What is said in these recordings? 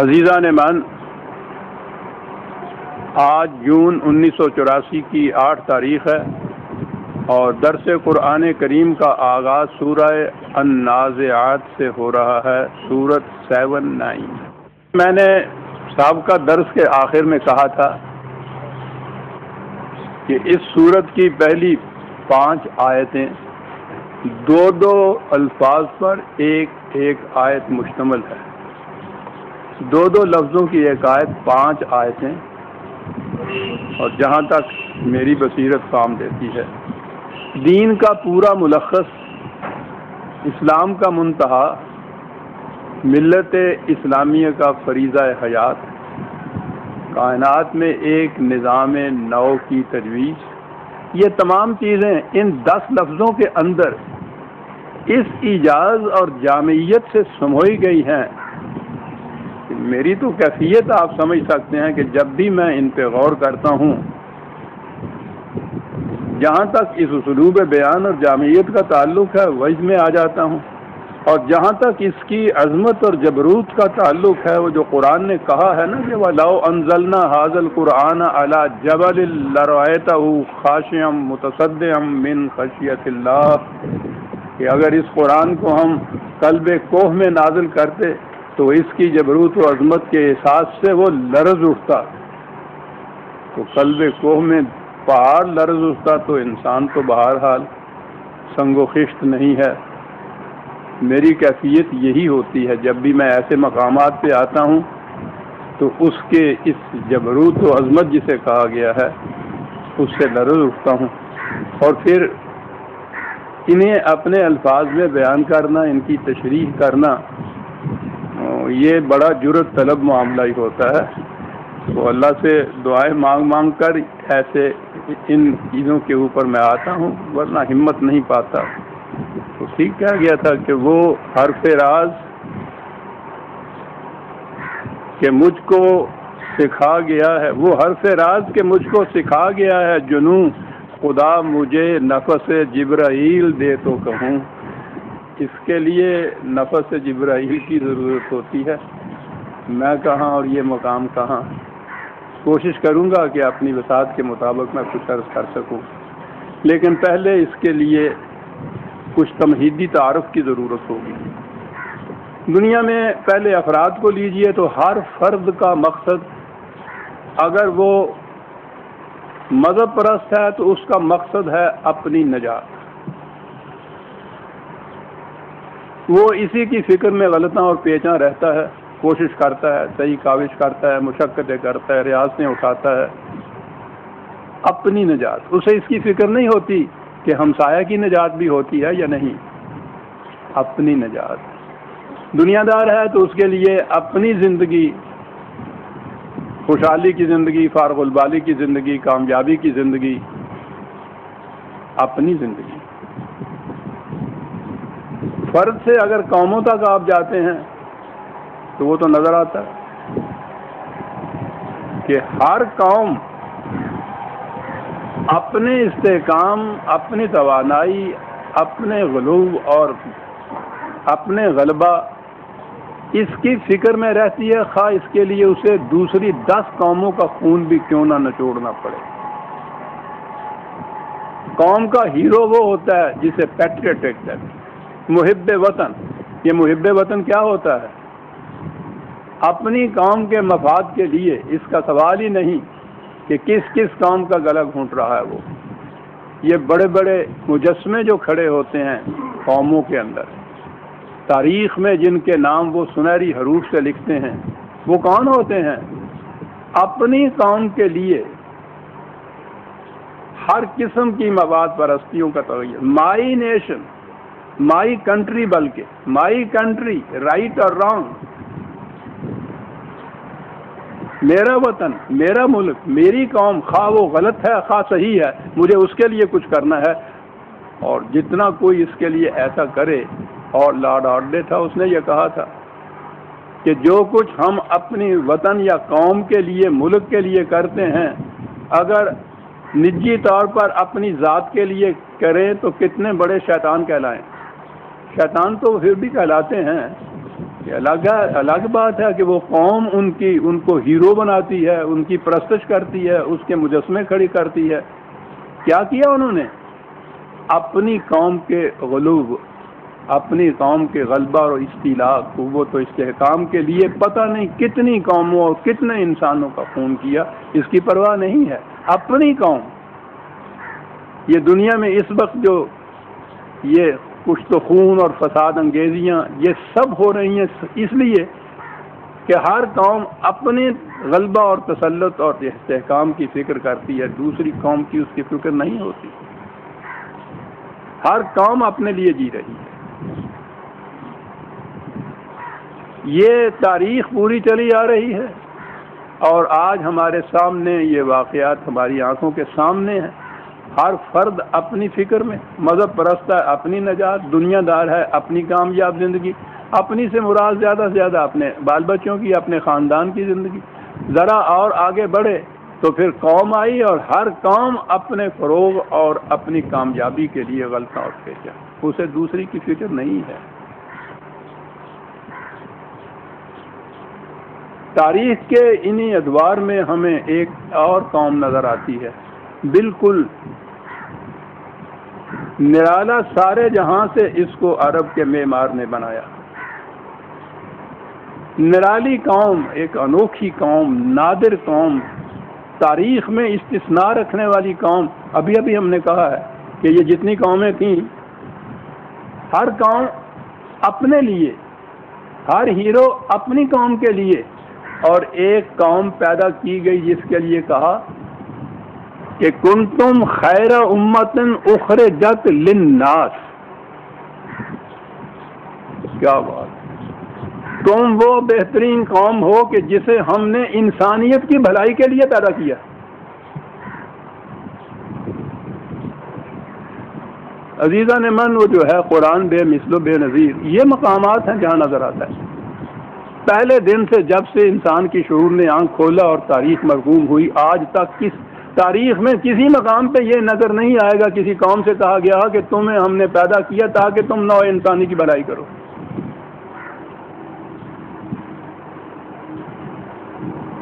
عزیزہ نے من آج جون انیس سو چوراسی کی آٹھ تاریخ ہے اور درس قرآن کریم کا آغاز سورہ النازعات سے ہو رہا ہے، سورت سیون نائن۔ میں نے سابقہ درس کے آخر میں کہا تھا کہ اس سورت کی پہلی پانچ آیتیں دو دو الفاظ پر ایک ایک آیت مشتمل ہے۔ دو دو لفظوں کی ایک آیت، پانچ آیتیں۔ اور جہاں تک میری بصیرت کام دیتی ہے۔ دین کا پورا ملخص، اسلام کا منتہا، ملت اسلامیہ کا فریضہ حیات۔ کائنات میں ایک نظام نو کی تجویز۔ یہ تمام چیزیں ان دس لفظوں کے اندر اس ایجاز اور جامعیت سے سموئی گئی ہیں۔ میری تو کیفیت آپ سمجھ سکتے ہیں کہ جب بھی میں ان پہ غور کرتا ہوں، جہاں تک اس اسلوب بیان اور جامعیت کا تعلق ہے وج میں آ جاتا ہوں۔ اور جہاں تک اس کی عظمت اور جبروت کا تعلق ہے، وہ جو قرآن نے کہا ہے نا کہ وہ انزلنا حاضل قرآن علی جبل لروایت خاشم متصدم من خشیت اللہ کہ اگر اس قرآن کو ہم قلب کوہ میں نازل کرتے تو اس کی جبروت و عظمت کے احساس سے وہ لرز اٹھتا تو قلب کوہ میں پہاڑ لرز اٹھتا تو انسان تو بہرحال سنگ و خشت نہیں ہے۔ میری کیفیت یہی ہوتی ہے، جب بھی میں ایسے مقامات پہ آتا ہوں تو اس کے اس جبروت و عظمت جسے کہا گیا ہے، اس سے لرز اٹھتا ہوں۔ اور پھر انہیں اپنے الفاظ میں بیان کرنا، ان کی تشریح کرنا یہ بڑا جرت طلب معاملہ ہی ہوتا ہے۔ تو اللہ سے دعائیں مانگ مانگ کر ایسے ان چیزوں کے اوپر میں آتا ہوں، ورنہ ہمت نہیں پاتا۔ تو ٹھیک کہا گیا تھا کہ وہ حرف راز کہ مجھ کو سکھا گیا ہے۔ وہ حرف راز کہ مجھ کو سکھا گیا ہے۔ جنوں خدا مجھے نفس جبرائیل دے تو کہوں۔ اس کے لیے نفس جبرائیل کی ضرورت ہوتی ہے۔ میں کہاں اور یہ مقام کہاں؟ کوشش کروں گا کہ اپنی وسعت کے مطابق میں کچھ عرض کر سکوں۔ لیکن پہلے اس کے لیے کچھ تمہیدی تعارف کی ضرورت ہوگی۔ دنیا میں پہلے افراد کو لیجیے تو ہر فرد کا مقصد اگر وہ مذہب پرست ہے تو اس کا مقصد ہے اپنی نجات۔ وہ اسی کی فکر میں غلطاں اور پیچاں رہتا ہے، کوشش کرتا ہے، صحیح کاوش کرتا ہے، مشقتیں کرتا ہے، ریاستیں اٹھاتا ہے۔ اپنی نجات، اسے اس کی فکر نہیں ہوتی کہ ہمسایہ کی نجات بھی ہوتی ہے یا نہیں۔ اپنی نجات۔ دنیا دار ہے تو اس کے لیے اپنی زندگی، خوشحالی کی زندگی، فارغ البالی کی زندگی، کامیابی کی زندگی، اپنی زندگی۔ فرد سے اگر قوموں تک آپ جاتے ہیں تو وہ تو نظر آتا ہے کہ ہر قوم اپنے استحکام، اپنی توانائی، اپنے غلوب اور اپنے غلبہ اس کی فکر میں رہتی ہے، خواہ اس کے لیے اسے دوسری دس قوموں کا خون بھی کیوں نہ نچوڑنا پڑے۔ قوم کا ہیرو وہ ہوتا ہے جسے پیٹریٹک کہتے ہیں۔ محب وطن، یہ محب وطن کیا ہوتا ہے؟ اپنی قوم کے مفاد کے لیے اس کا سوال ہی نہیں کہ کس کس قوم کا گلا گھونٹ رہا ہے وہ۔ یہ بڑے بڑے مجسمے جو کھڑے ہوتے ہیں قوموں کے اندر۔ تاریخ میں جن کے نام وہ سنہری حروف سے لکھتے ہیں، وہ کون ہوتے ہیں؟ اپنی قوم کے لیے ہر قسم کی مواد پرستیوں کا تغیر۔ مائی نیشن مائی کنٹری بلکہ مائی کنٹری رائٹ اور رانگ میرا وطن، میرا ملک، میری قوم، خواہ وہ غلط ہے، خواہ صحیح ہے، مجھے اس کے لیے کچھ کرنا ہے۔ اور جتنا کوئی اس کے لیے ایسا کرے، اور لارڈ آرڈے تھا، اس نے یہ کہا تھا کہ جو کچھ ہم اپنی وطن یا قوم کے لیے، ملک کے لیے کرتے ہیں، اگر نجی طور پر اپنی ذات کے لیے کریں، تو کتنے بڑے شیطان کہلائیں۔ شیطان تو پھر بھی کہلاتے ہیں یہ الگ ہے، الگ بات ہے کہ وہ قوم ان کی، ان کو ہیرو بناتی ہے، ان کی پرستش کرتی ہے، اس کے مجسمے کھڑی کرتی ہے۔ کیا کیا انہوں نے؟ اپنی قوم کے غلوب، اپنی قوم کے غلبہ اور اصطلاح، قوت و استحکام کے لیے پتہ نہیں کتنی قوموں اور کتنے انسانوں کا خون کیا، اس کی پرواہ نہیں ہے۔ اپنی قوم، یہ دنیا میں اس وقت جو یہ کچھ تو خون اور فساد انگیزیاں یہ سب ہو رہی ہیں، اس لیے کہ ہر قوم اپنے غلبہ اور تسلط اور استحکام کی فکر کرتی ہے، دوسری قوم کی اس کی فکر نہیں ہوتی۔ ہر قوم اپنے لیے جی رہی ہے۔ یہ تاریخ پوری چلی آ رہی ہے اور آج ہمارے سامنے یہ واقعات ہماری آنکھوں کے سامنے ہیں۔ ہر فرد اپنی فکر میں، مذہب پرست ہے، اپنی نجات، دنیا دار ہے، اپنی کامیاب زندگی، اپنی سے مراد زیادہ سے زیادہ اپنے بال بچوں کی، اپنے خاندان کی زندگی۔ ذرا اور آگے بڑھے تو پھر قوم آئی اور ہر قوم اپنے فروغ اور اپنی کامیابی کے لیے غلطہ اور پیچا اسے دوسری کی فکر نہیں ہے۔ تاریخ کے انہی ادوار میں ہمیں ایک اور قوم نظر آتی ہے۔ بالکل نرالا سارے جہاں سے اس کو عرب کے معمار نے بنایا۔ نرالی قوم ایک انوکھی قوم، نادر قوم، تاریخ میں استثناء رکھنے والی قوم۔ ابھی ابھی ہم نے کہا ہے کہ یہ جتنی قومیں تھیں، ہر قوم اپنے لیے، ہر ہیرو اپنی قوم کے لیے اور ایک قوم پیدا کی گئی جس کے لیے کہا کہ کن تم خیر امتن اخر جت لناس کیا بات۔ تم وہ بہترین قوم ہو کہ جسے ہم نے انسانیت کی بھلائی کے لیے پیدا کیا۔ عزیزہ نے من وہ جو ہے قرآن بے مثل و بے نظیر۔ یہ مقامات ہیں جہاں نظر آتا ہے۔ پہلے دن سے جب سے انسان کی شعور نے آنکھ کھولا اور تاریخ مرغوم ہوئی، آج تک کس تاریخ میں کسی مقام پہ یہ نظر نہیں آئے گا کسی قوم سے کہا گیا کہ تمہیں ہم نے پیدا کیا تاکہ تم نو انسانی کی بھلائی کرو۔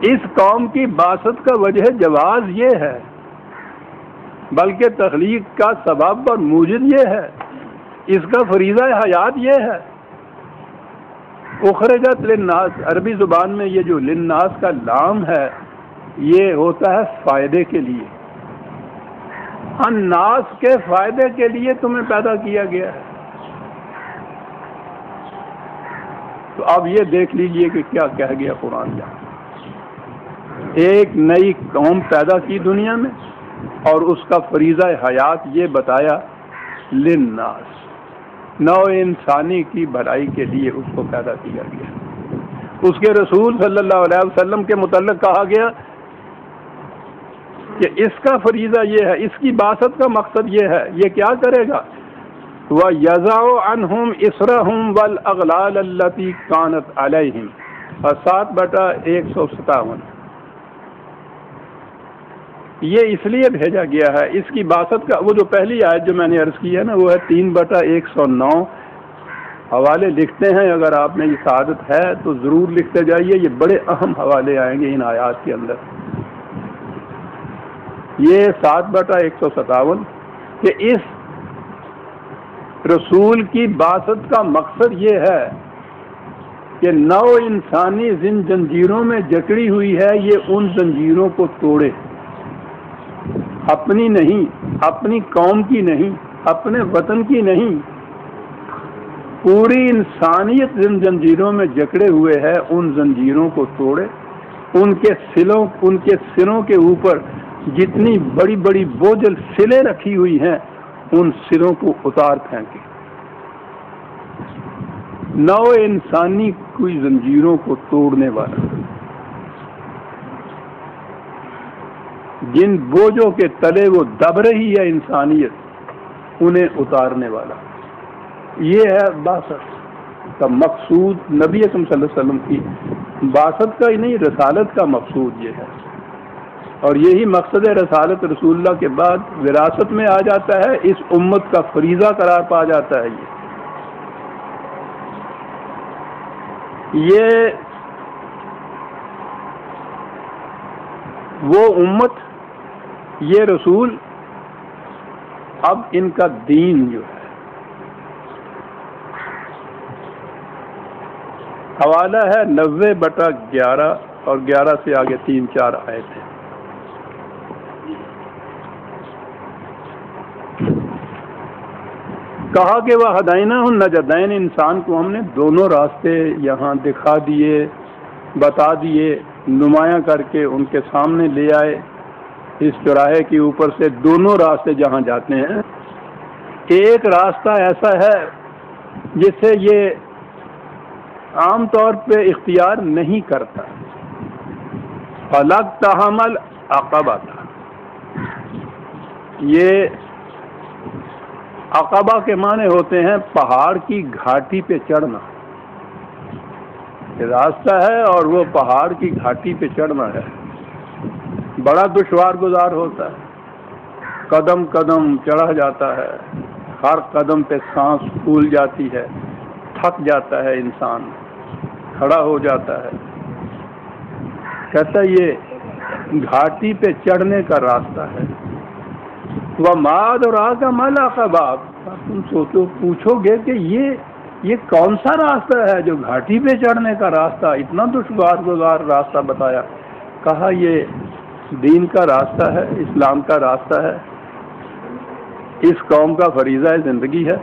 اس قوم کی باسط کا وجہ جواز یہ ہے، بلکہ تخلیق کا سبب اور موجد یہ ہے، اس کا فریضہ حیات یہ ہے۔ اخرجت للناس، عربی زبان میں یہ جو لناس کا لام ہے یہ ہوتا ہے فائدے کے لیے۔ اناس کے فائدے کے لیے تمہیں پیدا کیا گیا۔ ہے تو اب یہ دیکھ لیجیے کہ کیا کہہ گیا قرآن جہاں ایک نئی قوم پیدا کی دنیا میں اور اس کا فریضہ حیات یہ بتایا لناس نو انسانی کی بھلائی کے لیے اس کو پیدا کیا گیا۔ اس کے رسول صلی اللہ علیہ وسلم کے متعلق کہا گیا کہ اس کا فریضہ یہ ہے، اس کی باسط کا مقصد یہ ہے، یہ کیا کرے گا؟ وہ یزا انہم اسرا ہوں ول اغلال کانت علیہم اور سات بٹا ایک سو ستاون۔ یہ اس لیے بھیجا گیا ہے، اس کی باسط کا، وہ جو پہلی آیت جو میں نے عرض کی ہے نا، وہ ہے تین بٹا ایک سو نو۔ حوالے لکھتے ہیں، اگر آپ نے یہ سعادت ہے تو ضرور لکھتے جائیے، یہ بڑے اہم حوالے آئیں گے ان آیات کے اندر۔ یہ سات بٹا ایک سو ستاون کہ اس رسول کی باسط کا مقصد یہ ہے کہ نو انسانی جن زنجیروں میں جکڑی ہوئی ہے، یہ ان زنجیروں کو توڑے۔ اپنی نہیں، اپنی قوم کی نہیں، اپنے وطن کی نہیں۔ پوری انسانیت جن زنجیروں میں جکڑے ہوئے ہے ان زنجیروں کو توڑے۔ ان کے سلوں، ان کے سروں کے اوپر جتنی بڑی بڑی بوجھل سلیں رکھی ہوئی ہیں، ان سروں کو اتار پھینکے۔ نو انسانی کوئی زنجیروں کو توڑنے والا۔ جن بوجھوں کے تلے وہ دب رہی ہے انسانیت، انہیں اتارنے والا۔ یہ ہے باسط۔ کا مقصود نبی صلی اللہ علیہ وسلم کی، باسط کا ہی نہیں، رسالت کا مقصود یہ ہے۔ اور یہی مقصد رسالت رسول اللہ کے بعد وراثت میں آ جاتا ہے، اس امت کا فریضہ قرار پا جاتا ہے یہ۔ یہ وہ امت، یہ رسول اب ان کا دین جو ہے۔ حوالہ ہے نوے بٹا گیارہ اور گیارہ سے آگے تین چار آئے تھے کہا کہ وہ ہدائنا نجدین انسان کو ہم نے دونوں راستے یہاں دکھا دیے، بتا دیے، نمایاں کر کے ان کے سامنے لے آئے۔ اس چوراہے کے اوپر سے دونوں راستے جہاں جاتے ہیں۔ ایک راستہ ایسا ہے جس سے یہ عام طور پہ اختیار نہیں کرتا۔ الگ تحمل عقبہ تھا یہ عقبہ کے معنی ہوتے ہیں پہاڑ کی گھاٹی پہ چڑھنا۔ راستہ ہے اور وہ پہاڑ کی گھاٹی پہ چڑھنا ہے۔ بڑا دشوار گزار ہوتا ہے۔ قدم قدم چڑھا جاتا ہے۔ ہر قدم پہ سانس پھول جاتی ہے۔ تھک جاتا ہے انسان۔ کھڑا ہو جاتا ہے۔ کہتا یہ گھاٹی پہ چڑھنے کا راستہ ہے۔ وہ ماد اور آ کا مالا کا تم سوچو، پوچھو گے کہ یہ یہ کون سا راستہ ہے جو گھاٹی پہ چڑھنے کا راستہ؟ اتنا دشوار گزار راستہ بتایا۔ کہا، یہ دین کا راستہ ہے، اسلام کا راستہ ہے۔ اس قوم کا فریضہ زندگی ہے۔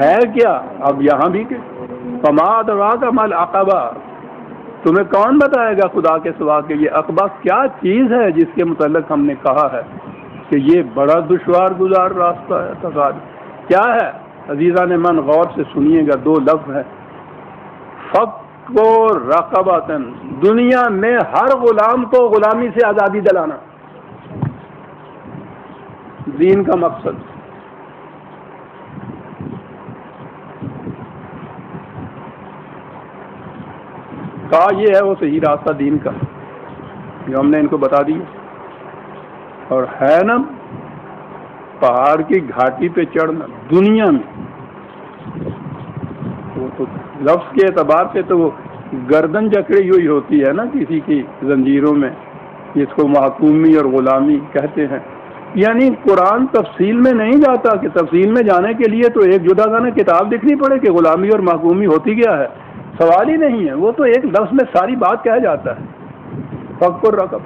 ہے کیا؟ اب یہاں بھی کہ پماد کا مل اقبا تمہیں کون بتائے گا خدا کے سوا کہ یہ اقبا کیا چیز ہے جس کے متعلق ہم نے کہا ہے؟ کہ یہ بڑا دشوار گزار راستہ ہے تقاد کیا ہے؟ عزیزہ نے من غور سے سنیے گا، دو لفظ ہے فق کو رقباتن دنیا میں ہر غلام کو غلامی سے آزادی دلانا۔ دین کا مقصد۔ کہا یہ ہے وہ صحیح راستہ دین کا۔ جو ہم نے ان کو بتا دیا۔ اور ہے نا پہاڑ کی گھاٹی پہ چڑھنا، دنیا میں۔ وہ تو لفظ کے اعتبار سے تو وہ گردن جکڑی ہوئی ہوتی ہے نا کسی کی زنجیروں میں، جس کو محکومی اور غلامی کہتے ہیں۔ یعنی قرآن تفصیل میں نہیں جاتا کہ تفصیل میں جانے کے لیے تو ایک جدا گانا کتاب لکھنی پڑے کہ غلامی اور محکومی ہوتی کیا ہے۔ سوال ہی نہیں ہے، وہ تو ایک لفظ میں ساری بات کہہ جاتا ہے۔ فکر رقب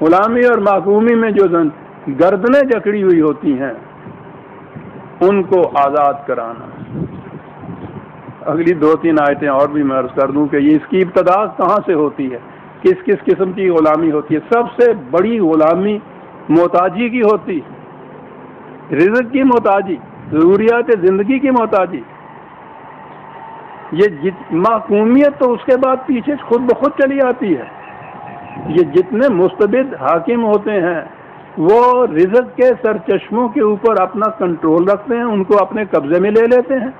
غلامی اور معقومی میں جو گردنیں جکڑی ہوئی ہوتی ہیں، ان کو آزاد کرانا۔ اگلی دو تین آیتیں اور بھی میں عرض کر دوں کہ یہ اس کی ابتدا کہاں سے ہوتی ہے؟ کس کس قسم کی غلامی ہوتی ہے؟ سب سے بڑی غلامی محتاجی کی ہوتی رزق کی محتاجی، ضروریات زندگی کی محتاجی۔ یہ معقومیت تو اس کے بعد پیچھے خود بخود چلی آتی ہے۔ یہ جتنے مستبد حاکم ہوتے ہیں، وہ رزق کے سرچشموں کے اوپر اپنا کنٹرول رکھتے ہیں، ان کو اپنے قبضے میں لے لیتے ہیں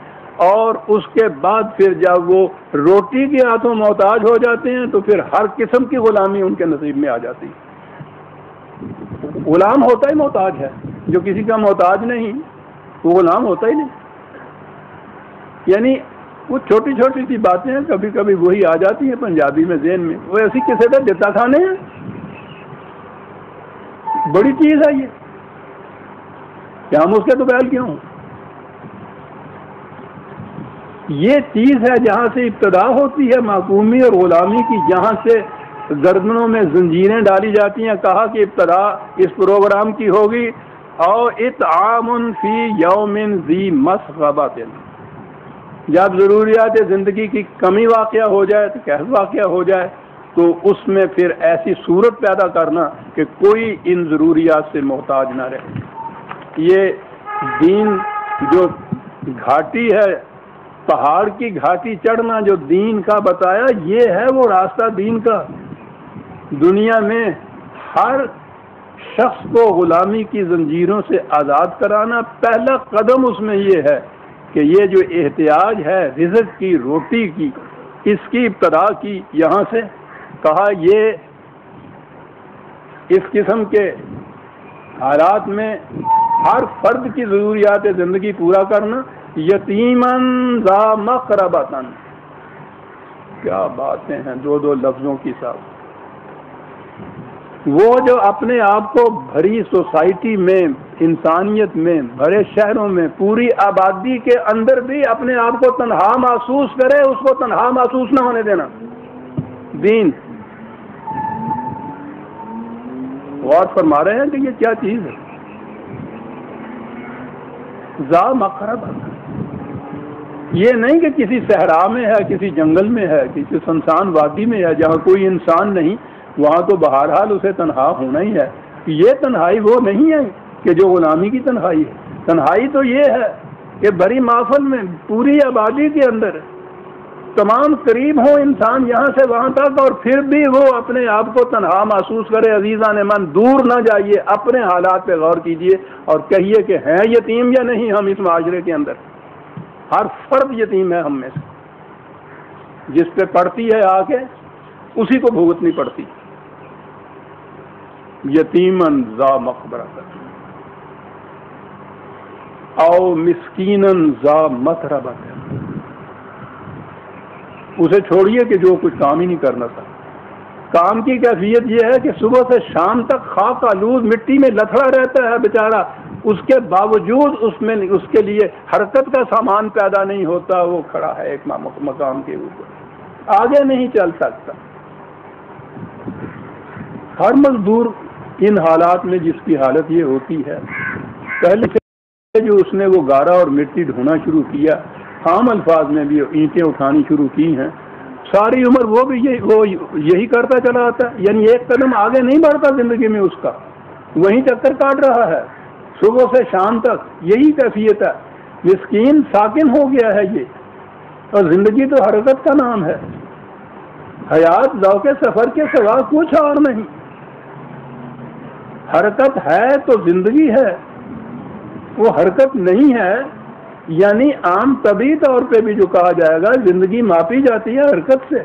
اور اس کے بعد پھر جب وہ روٹی کے ہاتھوں محتاج ہو جاتے ہیں، تو پھر ہر قسم کی غلامی ان کے نصیب میں آ جاتی غلام ہوتا ہی محتاج ہے، جو کسی کا محتاج نہیں، وہ غلام ہوتا ہی نہیں۔ یعنی وہ چھوٹی چھوٹی سی باتیں ہیں، کبھی کبھی وہی آ جاتی ہیں پنجابی میں، ذہن میں۔ وہ ایسی کسی طرح دیتا کھانے ہیں بڑی چیز ہے یہ۔ کیا ہم اس کے تو بیل کیوں یہ چیز ہے جہاں سے ابتدا ہوتی ہے معقومی اور غلامی کی، جہاں سے گردنوں میں زنجیریں ڈالی جاتی ہیں۔ کہا کہ ابتدا اس پروگرام کی ہوگی۔ اور اطعام فی یومن زی مسغبت جب ضروریات زندگی کی کمی واقعہ ہو جائے، تو کیسے واقعہ ہو جائے، تو اس میں پھر ایسی صورت پیدا کرنا کہ کوئی ان ضروریات سے محتاج نہ رہے۔ یہ دین جو گھاٹی ہے، پہاڑ کی گھاٹی چڑھنا جو دین کا بتایا، یہ ہے وہ راستہ دین کا۔ دنیا میں ہر شخص کو غلامی کی زنجیروں سے آزاد کرانا پہلا قدم اس میں یہ ہے۔ کہ یہ جو احتیاج ہے رزق کی، روٹی کی، اس کی ابتدا کی یہاں سے کہا یہ اس قسم کے حالات میں ہر فرد کی ضروریات زندگی پورا کرنا یتیمن ذا مقربتن کیا باتیں ہیں دو دو لفظوں کی ساتھ۔ وہ جو اپنے آپ کو بھری سوسائٹی میں انسانیت میں، بڑے شہروں میں، پوری آبادی کے اندر بھی اپنے آپ کو تنہا محسوس کرے، اس کو تنہا محسوس نہ ہونے دینا۔ دین۔ غور فرما رہے ہیں کہ یہ کیا چیز ہے؟ زا مقرب۔ یہ نہیں کہ کسی صحرا میں ہے، کسی جنگل میں ہے، کسی سنسان وادی میں ہے، جہاں کوئی انسان نہیں، وہاں تو بہرحال اسے تنہا ہونا ہی ہے۔ یہ تنہائی وہ نہیں ہے۔ کہ جو غلامی کی تنہائی ہے۔ تنہائی تو یہ ہے کہ بڑی محفل میں، پوری آبادی کے اندر تمام قریب ہوں انسان یہاں سے وہاں تک اور پھر بھی وہ اپنے آپ کو تنہا محسوس کرے۔ عزیزہ من، دور نہ جائیے، اپنے حالات پہ غور کیجیے اور کہیے کہ ہیں یتیم یا نہیں ہم اس معاشرے کے اندر۔ ہر فرد یتیم ہے ہم میں سے۔ جس پہ پڑتی ہے آ کے، اسی کو بھگتنی پڑتی۔ یتیمن ذا مقبرہ او مسکین ذا متربت اسے چھوڑیے کہ جو کچھ کام ہی نہیں کرنا تھا۔ کام کی کیفیت یہ ہے کہ صبح سے شام تک خاک آلود مٹی میں لتڑا رہتا ہے بیچارہ۔ اس کے باوجود اس میں اس کے لیے حرکت کا سامان پیدا نہیں ہوتا، وہ کھڑا ہے ایک مقام کے اوپر۔ آگے نہیں چل سکتا۔ ہر مزدور ان حالات میں جس کی حالت یہ ہوتی ہے پہلے سے جو اس نے وہ گارا اور مٹی ڈھونا شروع کیا، عام الفاظ میں بھی اینٹیں اٹھانی شروع کی ہیں۔ ساری عمر وہ بھی وہ یہی کرتا چلا آتا ہے۔ یعنی ایک قدم آگے نہیں بڑھتا زندگی میں اس کا۔ وہیں چکر کاٹ رہا ہے۔ صبح سے شام تک یہی کیفیت ہے۔ مسکین ساکن ہو گیا ہے یہ۔ اور زندگی تو حرکت کا نام ہے۔ حیات ذوق سفر کے سوا کچھ اور نہیں۔ حرکت ہے تو زندگی ہے۔ وہ حرکت نہیں ہے یعنی عام طبی طور پہ بھی جو کہا جائے گا، زندگی ماپی جاتی ہے حرکت سے۔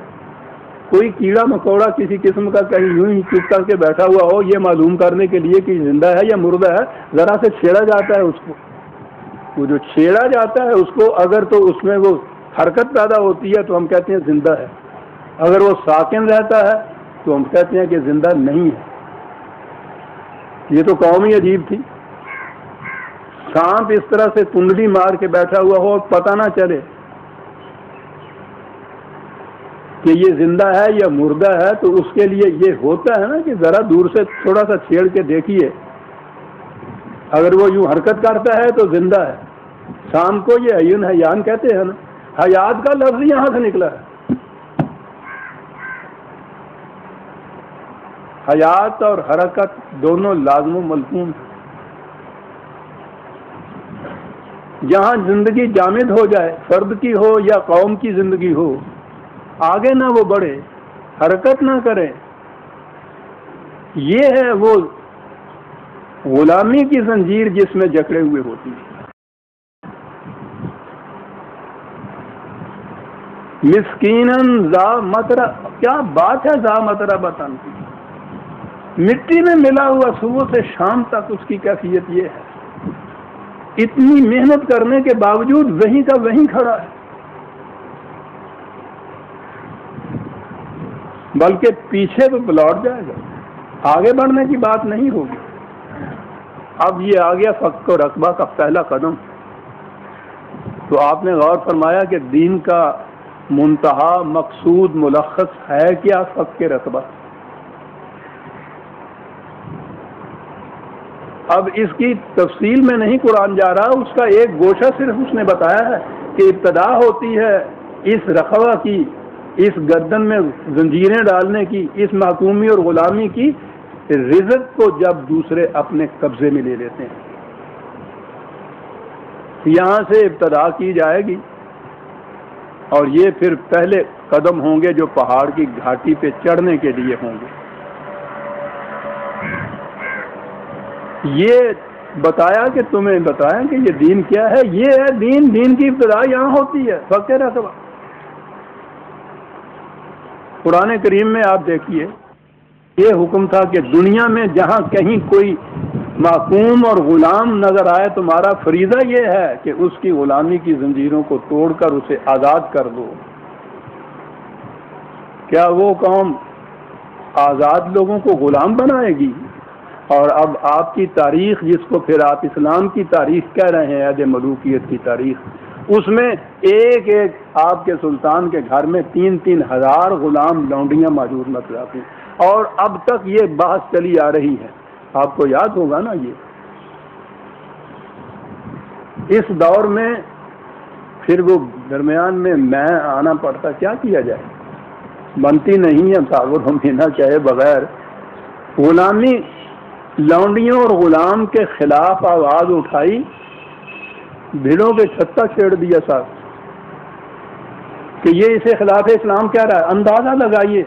کوئی کیڑا مکوڑا کسی قسم کا کہیں یوں ہی چپ کر کے بیٹھا ہوا ہو، یہ معلوم کرنے کے لیے کہ زندہ ہے یا مردہ ہے، ذرا سے چھیڑا جاتا ہے اس کو۔ وہ جو چھیڑا جاتا ہے، اس کو اگر تو اس میں وہ حرکت پیدا ہوتی ہے تو ہم کہتے ہیں زندہ ہے۔ اگر وہ ساکن رہتا ہے تو ہم کہتے ہیں کہ زندہ نہیں ہے۔ یہ تو قوم ہی عجیب تھی۔ سانپ اس طرح سے کنڈلی مار کے بیٹھا ہوا ہو اور پتہ نہ چلے کہ یہ زندہ ہے یا مردہ ہے، تو اس کے لیے یہ ہوتا ہے نا کہ ذرا دور سے تھوڑا سا چھیڑ کے دیکھیے۔ اگر وہ یوں حرکت کرتا ہے تو زندہ ہے۔ شام کو یہ عین حیان کہتے ہیں نا۔ حیات کا لفظ یہاں سے نکلا ہے۔ حیات اور حرکت دونوں لازم و ملفوم جہاں زندگی جامد ہو جائے، فرد کی ہو یا قوم کی زندگی ہو، آگے نہ وہ بڑھے، حرکت نہ کرے۔ یہ ہے وہ غلامی کی زنجیر جس میں جکڑے ہوئے ہوتی ہے مسکین زا مترا کیا بات ہے زا مترا بتان کی؟ مٹی میں ملا ہوا صبح سے شام تک اس کی کیفیت یہ ہے۔ اتنی محنت کرنے کے باوجود وہیں کا وہیں کھڑا ہے۔ بلکہ پیچھے تو لوٹ جائے گا۔ آگے بڑھنے کی بات نہیں ہوگی۔ اب یہ آ گیا فق و رقبہ کا پہلا قدم۔ تو آپ نے غور فرمایا کہ دین کا منتہا مقصود ملخص ہے کیا فق کے رقبہ؟ اب اس کی تفصیل میں نہیں قرآن جا رہا، اس کا ایک گوشہ صرف اس نے بتایا ہے کہ ابتدا ہوتی ہے اس رقبہ کی، اس گردن میں زنجیریں ڈالنے کی، اس محکومی اور غلامی کی رزق کو جب دوسرے اپنے قبضے میں لے لیتے ہیں۔ یہاں سے ابتدا کی جائے گی۔ اور یہ پھر پہلے قدم ہوں گے جو پہاڑ کی گھاٹی پہ چڑھنے کے لیے ہوں گے۔ یہ بتایا کہ تمہیں بتایا کہ یہ دین کیا ہے؟ یہ ہے دین دین کی ابتدا یہاں ہوتی ہے۔ فقہ رقبہ قرآن کریم میں آپ دیکھیے، یہ حکم تھا کہ دنیا میں جہاں کہیں کوئی معقوم اور غلام نظر آئے، تمہارا فریضہ یہ ہے کہ اس کی غلامی کی زنجیروں کو توڑ کر اسے آزاد کر دو۔ کیا وہ قوم آزاد لوگوں کو غلام بنائے گی؟ اور اب آپ کی تاریخ جس کو پھر آپ اسلام کی تاریخ کہہ رہے ہیں عید ملوکیت کی تاریخ، اس میں ایک ایک آپ کے سلطان کے گھر میں تین تین ہزار غلام لونڈیاں موجود مطلب نظر آتی اور اب تک یہ بحث چلی آ رہی ہے۔ آپ کو یاد ہوگا نا یہ۔ اس دور میں پھر وہ درمیان میں میں آنا پڑتا، کیا کیا جائے؟ بنتی نہیں ہے، ساگر ہم پینا چاہے بغیر۔ غلامی لونڈیوں اور غلام کے خلاف آواز اٹھائی، بھیڑوں کے چھتا چھیڑ دیا صاحب کہ یہ اسے خلاف اسلام کیا رہا ہے، اندازہ لگائیے۔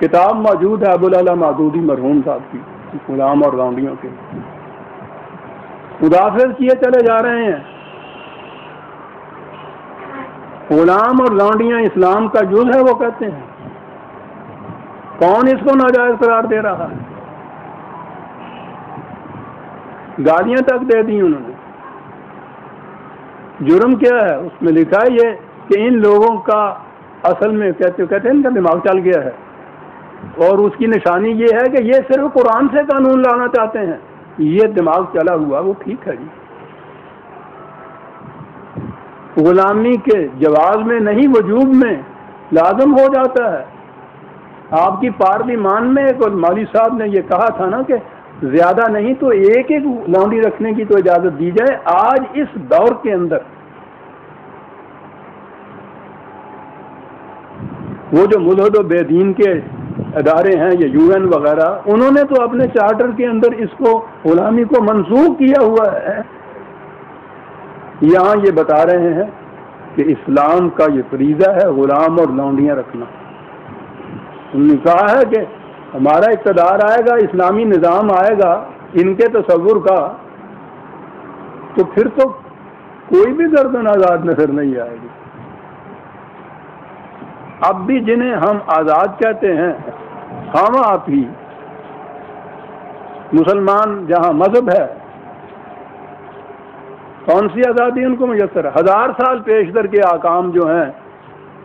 کتاب موجود ہے ابواللہ مادودی مرحوم صاحب کی، غلام اور لانڈیوں کے۔ مدافر کیے چلے جا رہے ہیں۔ غلام اور لانڈیاں اسلام کا جز ہے، وہ کہتے ہیں۔ کون اس کو ناجائز قرار دے رہا ہے؟ گالیاں تک دے دی انہوں نے۔ جرم کیا ہے؟ اس میں لکھا ہے یہ کہ ان لوگوں کا اصل میں کہتے کہتے ہیں ان کا دماغ چل گیا ہے۔ اور اس کی نشانی یہ ہے کہ یہ صرف قرآن سے قانون لانا چاہتے ہیں۔ یہ دماغ چلا ہوا، وہ ٹھیک ہے جی۔ غلامی کے جواز میں نہیں، وجوب میں لازم ہو جاتا ہے۔ آپ کی پارلیمان میں ایک مولوی صاحب نے یہ کہا تھا نا کہ زیادہ نہیں تو ایک ایک لانڈی رکھنے کی تو اجازت دی جائے آج اس دور کے اندر۔ وہ جو ملحد و بے دین کے ادارے ہیں، یہ یو این وغیرہ، انہوں نے تو اپنے چارٹر کے اندر اس کو، غلامی کو منسوخ کیا ہوا ہے۔ یہاں یہ بتا رہے ہیں کہ اسلام کا یہ فریضہ ہے غلام اور لانڈیاں رکھنا۔ انہوں نے کہا ہے کہ ہمارا اقتدار آئے گا، اسلامی نظام آئے گا، ان کے تصور کا، تو پھر تو کوئی بھی گردن آزاد نظر نہیں آئے گی۔ اب بھی جنہیں ہم آزاد کہتے ہیں ہم آپ ہی۔ مسلمان جہاں مذہب ہے، کون سی آزادی ان کو میسر ہے؟ ہزار سال پیشتر کے آکام جو ہیں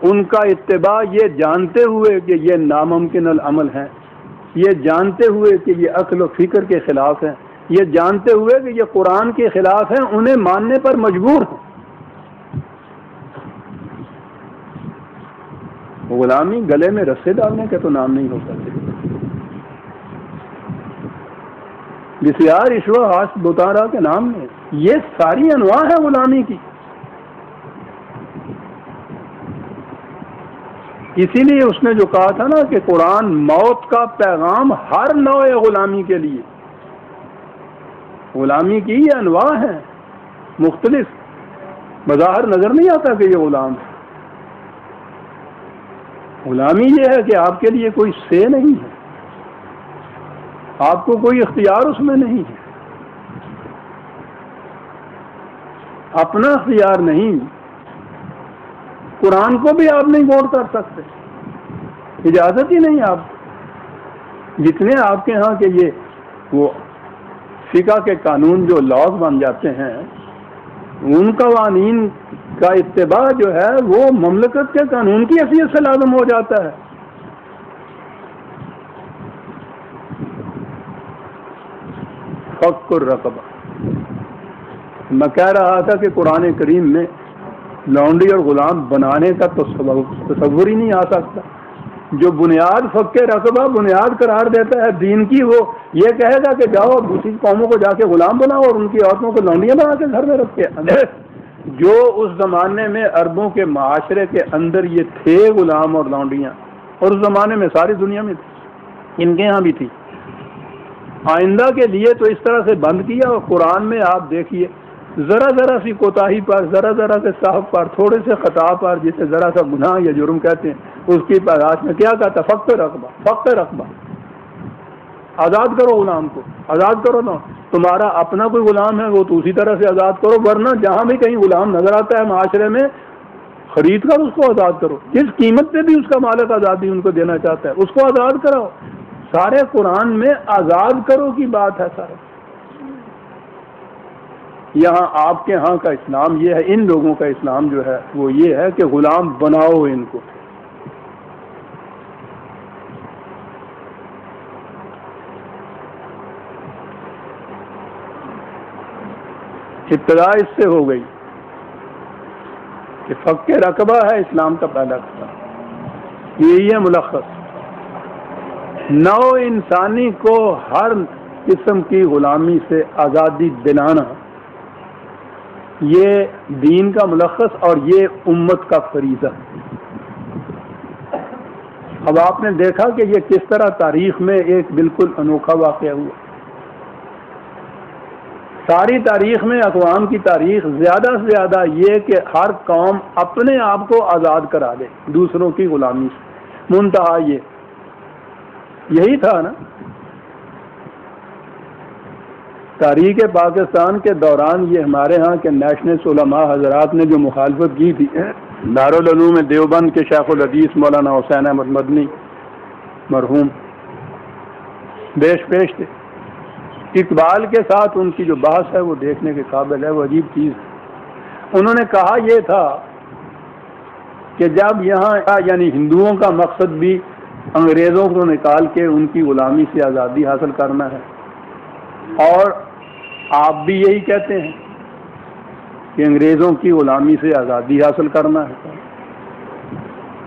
ان کا اتباع یہ جانتے ہوئے کہ یہ ناممکن العمل ہیں، یہ جانتے ہوئے کہ یہ عقل و فکر کے خلاف ہیں، یہ جانتے ہوئے کہ یہ قرآن کے خلاف ہیں، انہیں ماننے پر مجبور ہیں۔ غلامی گلے میں رسے ڈالنے کا تو نام نہیں ہو سکتے بسیار ایشور آس دوتارا کے نام میں یہ ساری انواع ہے غلامی کی۔ اسی لیے اس نے جو کہا تھا نا کہ قرآن موت کا پیغام ہر نو غلامی کے لیے غلامی کی یہ انواع ہیں، مختلف۔ بظاہر نظر نہیں آتا کہ یہ غلام ہے غلامی یہ ہے کہ آپ کے لیے کوئی سے نہیں ہے۔ آپ کو کوئی اختیار اس میں نہیں ہے۔ اپنا اختیار نہیں قرآن کو بھی آپ نہیں ووٹ کر سکتے۔ اجازت ہی نہیں آپ۔ جتنے آپ کے ہاں کہ یہ وہ فقہ کے قانون جو لاس بن جاتے ہیں، ان قوانین کا اتباع جو ہے، وہ مملکت کے قانون کی حیثیت سے لازم ہو جاتا ہے۔ فکر رقبہ میں کہہ رہا تھا کہ قرآن کریم میں لانڈری اور غلام بنانے کا تصور ہی نہیں آ سکتا۔ جو بنیاد فق رقبہ بنیاد قرار دیتا ہے دین کی، وہ یہ کہے گا کہ جاؤ دوسری قوموں کو جا کے غلام بناؤ اور ان کی عورتوں کو لانڈیاں بنا کے گھر میں رکھ کے۔ جو اس زمانے میں عربوں کے معاشرے کے اندر یہ تھے غلام اور لانڈیاں، اور اس زمانے میں ساری دنیا میں تھی۔ ان کے یہاں بھی تھی۔ آئندہ کے لیے تو اس طرح سے بند کیا اور قرآن میں آپ دیکھیے۔ ذرا ذرا سی کوتاہی پر، ذرا ذرا سے صاحب پر، تھوڑے سے خطا پر، جسے ذرا سا گناہ یا جرم کہتے ہیں، اس کی پیداش میں کیا کہتا فخت رقبہ فخت رقبہ۔ آزاد کرو غلام کو، آزاد کرو نا۔ تمہارا اپنا کوئی غلام ہے، وہ تو اسی طرح سے آزاد کرو، ورنہ جہاں بھی کہیں غلام نظر آتا ہے معاشرے میں، خرید کر اس کو آزاد کرو۔ جس قیمت پہ بھی اس کا مالک آزادی ان کو دینا چاہتا ہے، اس کو آزاد کراؤ۔ سارے قرآن میں آزاد کرو کی بات ہے سارے۔ یہاں آپ کے ہاں کا اسلام یہ ہے، ان لوگوں کا اسلام جو ہے وہ یہ ہے کہ غلام بناؤ ان کو۔ ابتدا اس سے ہو گئی کہ فق رقبہ ہے، اسلام کا پہلا یہی ہے ملخص۔ نو انسانی کو ہر قسم کی غلامی سے آزادی دلانا۔ یہ دین کا ملخص اور یہ امت کا فریضہ۔ اب آپ نے دیکھا کہ یہ کس طرح تاریخ میں ایک بالکل انوکھا واقعہ ہوا۔ ساری تاریخ میں، اقوام کی تاریخ زیادہ سے زیادہ یہ کہ ہر قوم اپنے آپ کو آزاد کرا دے، دوسروں کی غلامی سے۔ منتہا یہ۔ یہی تھا نا۔ تاریخ پاکستان کے دوران یہ ہمارے ہاں کے نیشنل علماء حضرات نے جو مخالفت کی تھی۔ دارالعلوم دیوبند کے شیخ الحدیث مولانا حسین احمد مدنی مرحوم۔ بیش پیش تھے۔ اقبال کے ساتھ ان کی جو بحث ہے وہ دیکھنے کے قابل ہے، وہ عجیب چیز ہے۔ انہوں نے کہا یہ تھا کہ جب یہاں یعنی ہندوؤں کا مقصد بھی انگریزوں کو نکال کے ان کی غلامی سے آزادی حاصل کرنا ہے۔ اور آپ بھی یہی کہتے ہیں کہ انگریزوں کی غلامی سے آزادی حاصل کرنا ہے۔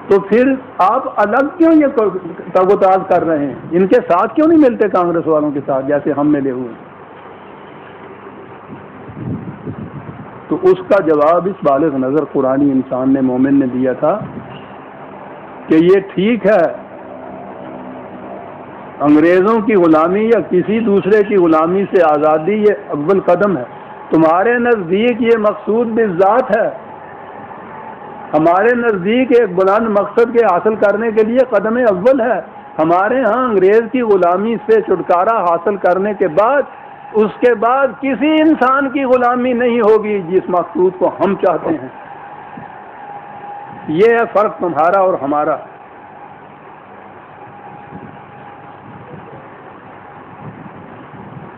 تو پھر آپ الگ کیوں یہ تاز کر رہے ہیں؟ ان کے ساتھ کیوں نہیں ملتے کانگریس والوں کے ساتھ جیسے ہم ملے ہوئے ہیں؟ تو اس کا جواب اس بالغ نظر قرآن انسان نے مومن نے دیا تھا کہ یہ ٹھیک ہے انگریزوں کی غلامی یا کسی دوسرے کی غلامی سے آزادی یہ اول قدم ہے۔ تمہارے نزدیک یہ مقصود بھی ذات ہے۔ ہمارے نزدیک ایک بلند مقصد کے حاصل کرنے کے لیے قدم اول ہے۔ ہمارے ہاں انگریز کی غلامی سے چھٹکارا حاصل کرنے کے بعد، اس کے بعد کسی انسان کی غلامی نہیں ہوگی جس مقصود کو ہم چاہتے ہیں۔ یہ ہے فرق تمہارا اور ہمارا۔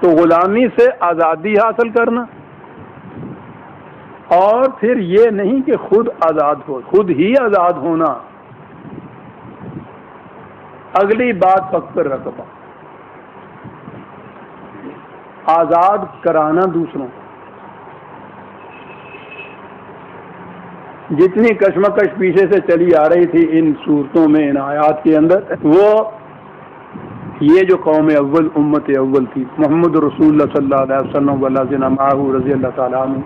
تو غلامی سے آزادی حاصل کرنا اور پھر یہ نہیں کہ خود آزاد ہو، خود ہی آزاد ہونا۔ اگلی بات پک رقبہ آزاد کرانا دوسروں۔ جتنی کشمکش پیچھے سے چلی آ رہی تھی ان صورتوں میں، ان آیات کے اندر، وہ یہ جو قوم اول امت اول تھی، محمد رسول اللہ صلی اللہ علیہ وسلم اللہ رضی اللہ تعالیٰ عنہ،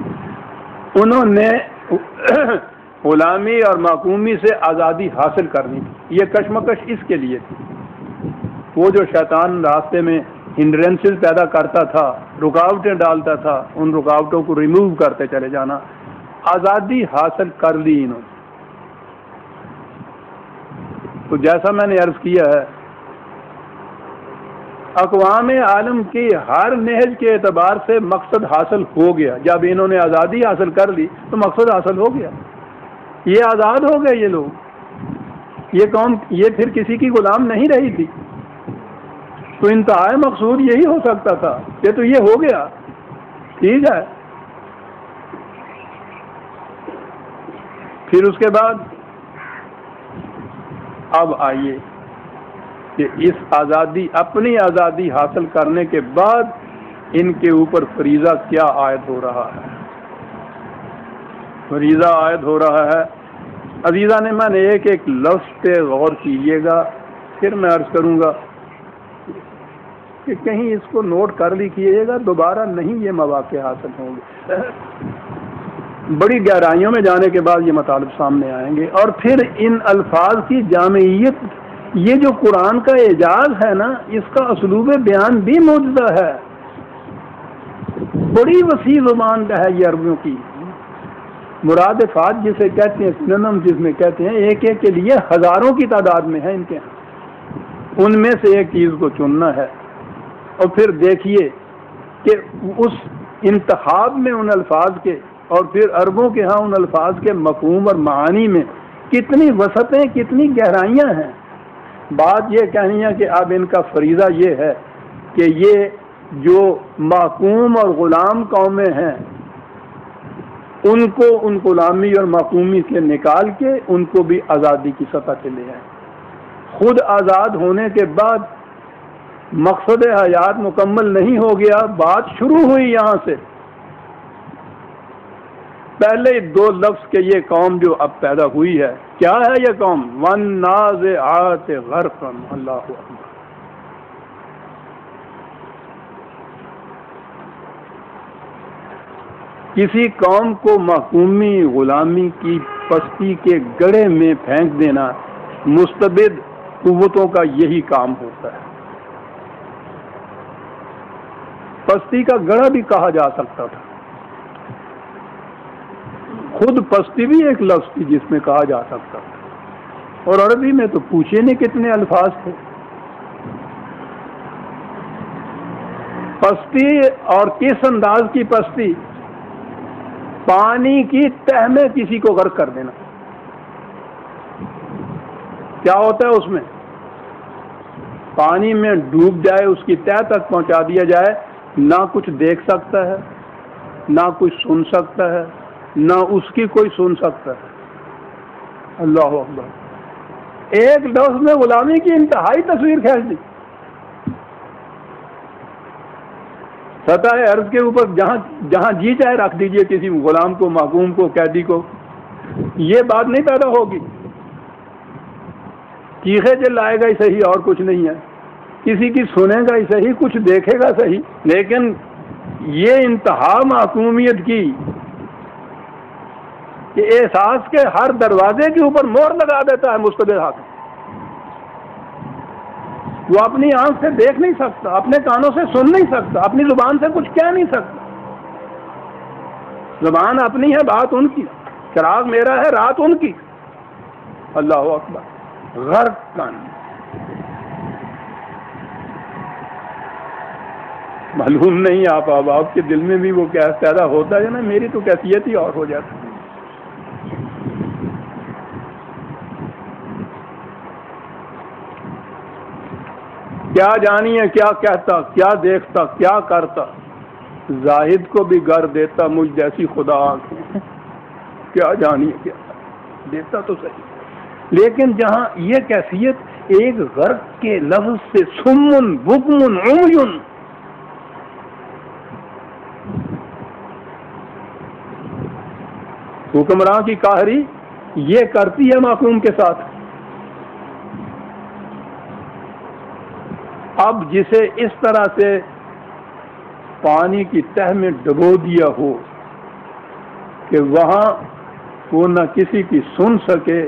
انہوں نے غلامی اور معقومی سے آزادی حاصل کرنی تھی۔ یہ کشمکش اس کے لیے تھی۔ وہ جو شیطان راستے میں ہنڈرینسز پیدا کرتا تھا، رکاوٹیں ڈالتا تھا، ان رکاوٹوں کو ریموو کرتے چلے جانا، آزادی حاصل کر لی انہوں نے۔ تو جیسا میں نے عرض کیا ہے اقوام عالم کی ہر نہج کے اعتبار سے مقصد حاصل ہو گیا۔ جب انہوں نے آزادی حاصل کر لی تو مقصد حاصل ہو گیا۔ یہ آزاد ہو گئے یہ لوگ۔ یہ قوم، یہ پھر کسی کی غلام نہیں رہی تھی۔ تو انتہائی مقصود یہی ہو سکتا تھا۔ یہ تو یہ ہو گیا۔ ٹھیک ہے۔ پھر اس کے بعد اب آئیے۔ کہ اس آزادی اپنی آزادی حاصل کرنے کے بعد ان کے اوپر فریضہ کیا عائد ہو رہا ہے؟ فریضہ عائد ہو رہا ہے۔ عزیزہ نے میں نے ایک ایک لفظ پہ غور کیجیے گا، پھر میں عرض کروں گا کہ کہیں اس کو نوٹ کر لیجیے گا، دوبارہ نہیں یہ مواقع حاصل ہوں گے۔ بڑی گہرائیوں میں جانے کے بعد یہ مطالب سامنے آئیں گے۔ اور پھر ان الفاظ کی جامعیت یہ جو قرآن کا اعجاز ہے نا، اس کا اسلوب بیان بھی موجودہ ہے۔ بڑی وسیع زبان کا ہے یہ عربیوں کی۔ مراد فات جسے کہتے ہیں سنم جس میں کہتے ہیں، ایک ایک کے لیے ہزاروں کی تعداد میں ہے ان کے۔ ان میں سے ایک چیز کو چننا ہے۔ اور پھر دیکھیے کہ اس انتخاب میں ان الفاظ کے اور پھر عربوں کے ہاں ان الفاظ کے مفہوم اور معانی میں کتنی وسعتیں کتنی گہرائیاں ہیں۔ بات یہ کہنی ہے کہ اب ان کا فریضہ یہ ہے کہ یہ جو معقوم اور غلام قومیں ہیں، ان کو ان غلامی اور معقومی سے نکال کے ان کو بھی آزادی کی سطح سے لے آئیں۔ خود آزاد ہونے کے بعد مقصد حیات مکمل نہیں ہو گیا، بات شروع ہوئی یہاں سے۔ پہلے دو لفظ کے یہ قوم جو اب پیدا ہوئی ہے، کیا ہے یہ قوم؟ ون ناز آت غرق، اللہ کسی قوم کو محکومی غلامی کی پستی کے گڑھے میں پھینک دینا مستبد قوتوں کا یہی کام ہوتا ہے۔ پستی کا گڑھا بھی کہا جا سکتا تھا۔ خود پستی بھی ایک لفظ تھی جس میں کہا جا سکتا اور عربی میں تو پوچھے نہیں کتنے الفاظ تھے۔ پستی اور کس انداز کی پستی؟ پانی کی تہ میں کسی کو غرق کر دینا۔ کیا ہوتا ہے اس میں؟ پانی میں ڈوب جائے، اس کی تہ تک پہنچا دیا جائے، نہ کچھ دیکھ سکتا ہے، نہ کچھ سن سکتا ہے۔ نہ اس کی کوئی سن سکتا ہے۔ اللہ اکبر۔ ایک لفظ میں غلامی کی انتہائی تصویر کھینچ دی۔ سطح عرض کے اوپر جہاں جہاں جی چاہے رکھ دیجیے کسی غلام کو معقوم کو، قیدی کو۔ یہ بات نہیں پیدا ہوگی۔ چیخے چل لائے گا ہی صحیح اور کچھ نہیں ہے۔ کسی کی سنے گا ہی صحیح، کچھ دیکھے گا صحیح۔ لیکن یہ انتہا معقومیت کی کہ احساس کے ہر دروازے کے اوپر مور لگا دیتا ہے مستقبل ہاتھ۔ وہ اپنی آنکھ سے دیکھ نہیں سکتا، اپنے کانوں سے سن نہیں سکتا، اپنی زبان سے کچھ کہہ نہیں سکتا۔ زبان اپنی ہے، بات ان کی۔ چراغ میرا ہے، رات ان کی۔ اللہ اکبر۔ غرق کان۔ معلوم نہیں آپ آپ کے دل میں بھی وہ کیا پیدا ہوتا ہے نا، میری تو کیفیت ہی اور ہو جاتی۔ کیا جانیے کیا کہتا، کیا دیکھتا، کیا کرتا؟ زاہد کو بھی گر دیتا، مجھ جیسی خدا کیا جانیے کیا؟ دیتا تو صحیح۔ لیکن جہاں یہ کیفیت، ایک غرق کے لفظ سے سمن، بکمن، عمیون۔ حکمراں کی کاہری یہ کرتی ہے معقوم کے ساتھ۔ اب جسے اس طرح سے پانی کی تہ میں ڈبو دیا ہو کہ وہاں وہ نہ کسی کی سن سکے،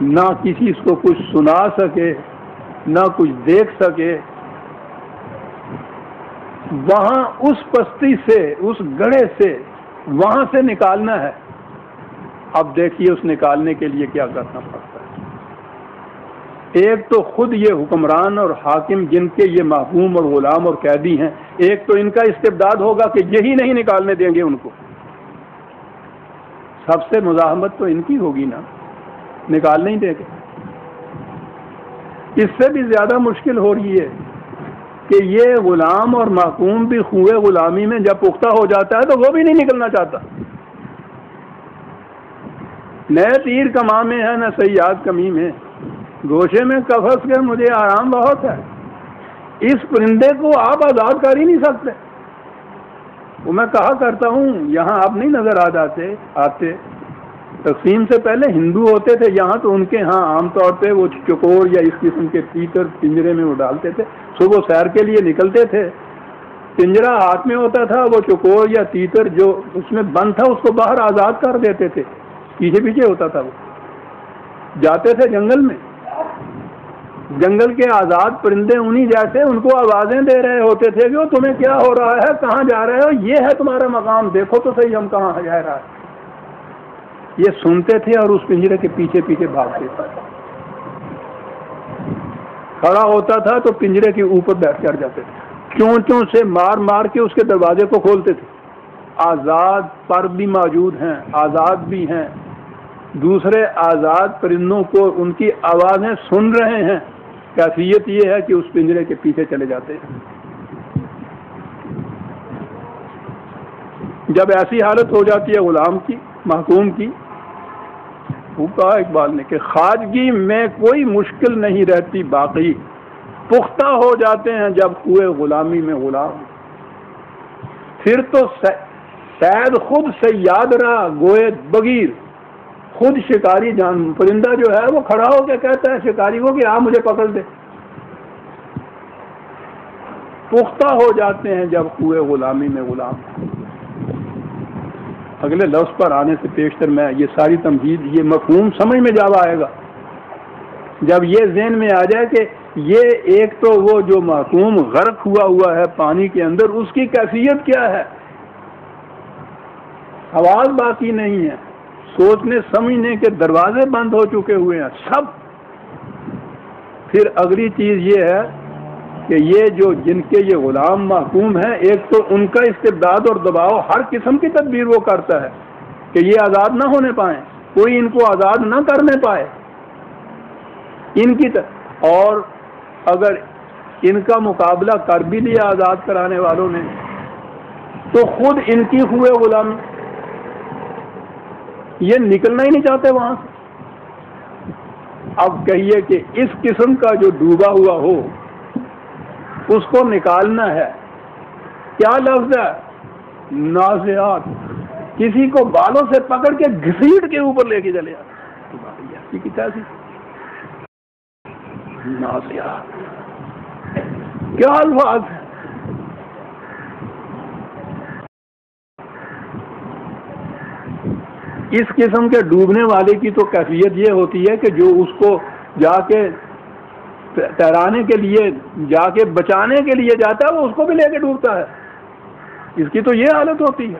نہ کسی اس کو کچھ سنا سکے، نہ کچھ دیکھ سکے۔ وہاں اس پستی سے، اس گڑھے سے وہاں سے نکالنا ہے۔ اب دیکھیے اس نکالنے کے لیے کیا کرنا پڑتا ایک تو خود یہ حکمران اور حاکم جن کے یہ محکوم اور غلام اور قیدی ہیں، ایک تو ان کا استبداد ہوگا کہ یہی نہیں نکالنے دیں گے ان کو۔ سب سے مزاحمت تو ان کی ہوگی نا، نکال نہیں دے گے۔ اس سے بھی زیادہ مشکل ہو رہی ہے کہ یہ غلام اور محکوم بھی خوئے غلامی میں جب پختہ ہو جاتا ہے تو وہ بھی نہیں نکلنا چاہتا۔ نئے تیر کما میں ہے، نہ سیاد کمی میں۔ گوشے میں کفس کے مجھے آرام بہت ہے۔ اس پرندے کو آپ آزاد کر ہی نہیں سکتے۔ وہ میں کہا کرتا ہوں، یہاں آپ نہیں نظر آ جاتے، آتے۔ تقسیم سے پہلے ہندو ہوتے تھے، یہاں تو ان کے ہاں عام طور پہ وہ چکور یا اس قسم کے تیتر پنجرے میں وہ ڈالتے تھے۔ صبح سیر کے لیے نکلتے تھے۔ پنجرا ہاتھ میں ہوتا تھا، وہ چکور یا تیتر جو اس میں بند تھا، اس کو باہر آزاد کر دیتے تھے۔ پیچھے پیچھے ہوتا تھا وہ۔ جاتے تھے جنگل میں۔ جنگل کے آزاد پرندے انہی جیسے ان کو آوازیں دے رہے ہوتے تھے کہ تمہیں کیا ہو رہا ہے، کہاں جا رہے ہو؟ یہ ہے تمہارا مقام، دیکھو تو صحیح ہم کہاں جا رہا ہے۔ یہ سنتے تھے اور اس پنجرے کے پیچھے پیچھے بھاگتے تھے۔ کھڑا ہوتا تھا تو پنجرے کے اوپر بیٹھ چڑھ جاتے تھے۔ چونچوں سے مار مار کے اس کے دروازے کو کھولتے تھے۔ آزاد پر بھی موجود ہیں، آزاد بھی ہیں۔ دوسرے آزاد پرندوں کو ان کی آوازیں سن رہے ہیں۔ کیفیت یہ ہے کہ اس پنجرے کے پیچھے چلے جاتے ہیں۔ جب ایسی حالت ہو جاتی ہے غلام کی، محکوم کی وہ کہا اقبال نے کہ خواجگی میں کوئی مشکل نہیں رہتی، باقی پختہ ہو جاتے ہیں جب کوئے غلامی میں غلام۔ پھر تو شاید خود سے یاد رہا گوئے بغیر خود شکاری جان، پرندہ جو ہے وہ کھڑا ہو کے کہتا ہے شکاری کو کہ آپ مجھے پکڑ دے۔ پختہ ہو جاتے ہیں جب کوئے غلامی میں غلام۔ اگلے لفظ پر آنے سے پیشتر میں یہ ساری تمہید، یہ مفہوم سمجھ میں جا آئے گا۔ جب یہ ذہن میں آ جائے کہ یہ ایک تو وہ جو محکوم غرق ہوا ہوا ہے پانی کے اندر، اس کی کیفیت کیا ہے؟ آواز باقی نہیں ہے۔ سوچنے، سمجھنے کے دروازے بند ہو چکے ہوئے ہیں، سب۔ پھر اگلی چیز یہ ہے کہ یہ جو جن کے یہ غلام محکوم ہیں، ایک تو ان کا استبداد اور دباؤ ہر قسم کی تدبیر وہ کرتا ہے کہ یہ آزاد نہ ہونے پائیں، کوئی ان کو آزاد نہ کرنے پائے۔ ان کی اور اگر ان کا مقابلہ کر بھی لیا آزاد کرانے والوں نے، تو خود ان کی ہوئے غلامی یہ نکلنا ہی نہیں چاہتے وہاں سے۔ اب کہیے کہ اس قسم کا جو ڈوبا ہوا ہو، اس کو نکالنا ہے۔ کیا لفظ ہے؟ نازیات۔ کسی کو بالوں سے پکڑ کے گھسیٹ کے اوپر لے کے چلے جاتے نازیات۔ کیا الفاظ ہے اس قسم کے ڈوبنے والے کی تو کیفیت یہ ہوتی ہے کہ جو اس کو جا کے تیرانے کے لیے، جا کے بچانے کے لیے جاتا ہے، وہ اس کو بھی لے کے ڈوبتا ہے۔ اس کی تو یہ حالت ہوتی ہے۔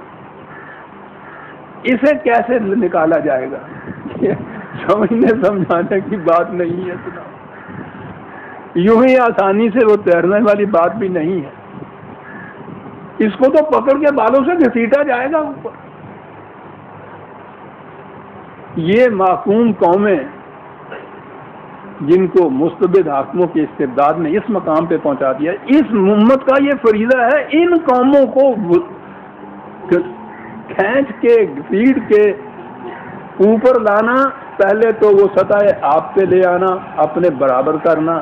اسے کیسے نکالا جائے گا؟ سمجھنے سمجھانے کی بات نہیں ہے۔ یوں ہی آسانی سے وہ تیرنے والی بات بھی نہیں ہے۔ اس کو تو پکڑ کے بالوں سے گھسیٹا جائے گا۔ اوپر یہ معقوم قومیں جن کو مستبد حاکموں کے استبداد نے اس مقام پہ پہنچا دیا۔ اس امت کا یہ فریضہ ہے ان قوموں کو کھینچ کے پیٹ کے اوپر لانا۔ پہلے تو وہ سطح آپ پہ لے آنا، اپنے برابر کرنا۔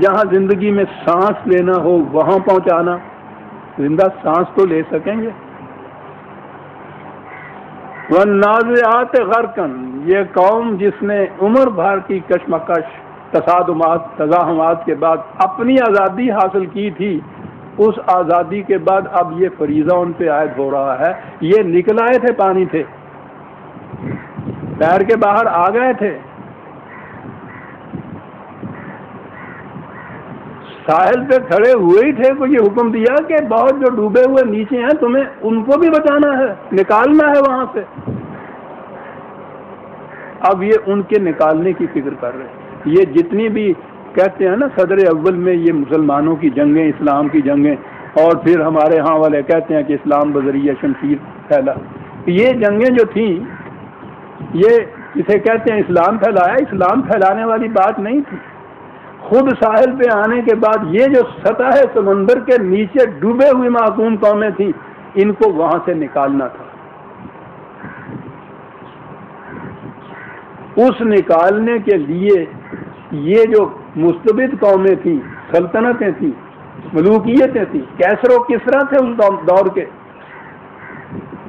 جہاں زندگی میں سانس لینا ہو، وہاں پہنچانا۔ زندہ سانس تو لے سکیں گے۔ نازیات غرقن یہ قوم جس نے عمر بھر کی کشمکش، تصادمات تزاہمات کے بعد اپنی آزادی حاصل کی تھی، اس آزادی کے بعد اب یہ فریضہ ان پہ عائد ہو رہا ہے۔ یہ نکل آئے تھے، پانی تھے۔ پیر کے باہر آ گئے تھے۔ ساحل پہ کھڑے ہوئے ہی تھے کو یہ حکم دیا کہ بہت جو ڈوبے ہوئے نیچے ہیں، تمہیں ان کو بھی بچانا ہے، نکالنا ہے وہاں سے۔ اب یہ ان کے نکالنے کی فکر کر رہے ہیں۔ یہ جتنی بھی کہتے ہیں نا، صدر اول میں یہ مسلمانوں کی جنگیں اسلام کی جنگیں اور پھر ہمارے ہاں والے کہتے ہیں کہ اسلام بذریعہ شمشیر پھیلا۔ یہ جنگیں جو تھیں، یہ اسے کہتے ہیں اسلام پھیلایا، اسلام پھیلانے والی بات نہیں تھی۔ خود ساحل پہ آنے کے بعد یہ جو سطح سمندر کے نیچے ڈوبے ہوئی معقوم قومیں تھیں، ان کو وہاں سے نکالنا تھا۔ اس نکالنے کے لیے یہ جو مستبد قومیں تھیں، سلطنتیں تھیں، ملوکیتیں تھیں، کیسر و کس طرح تھے اس دور کے۔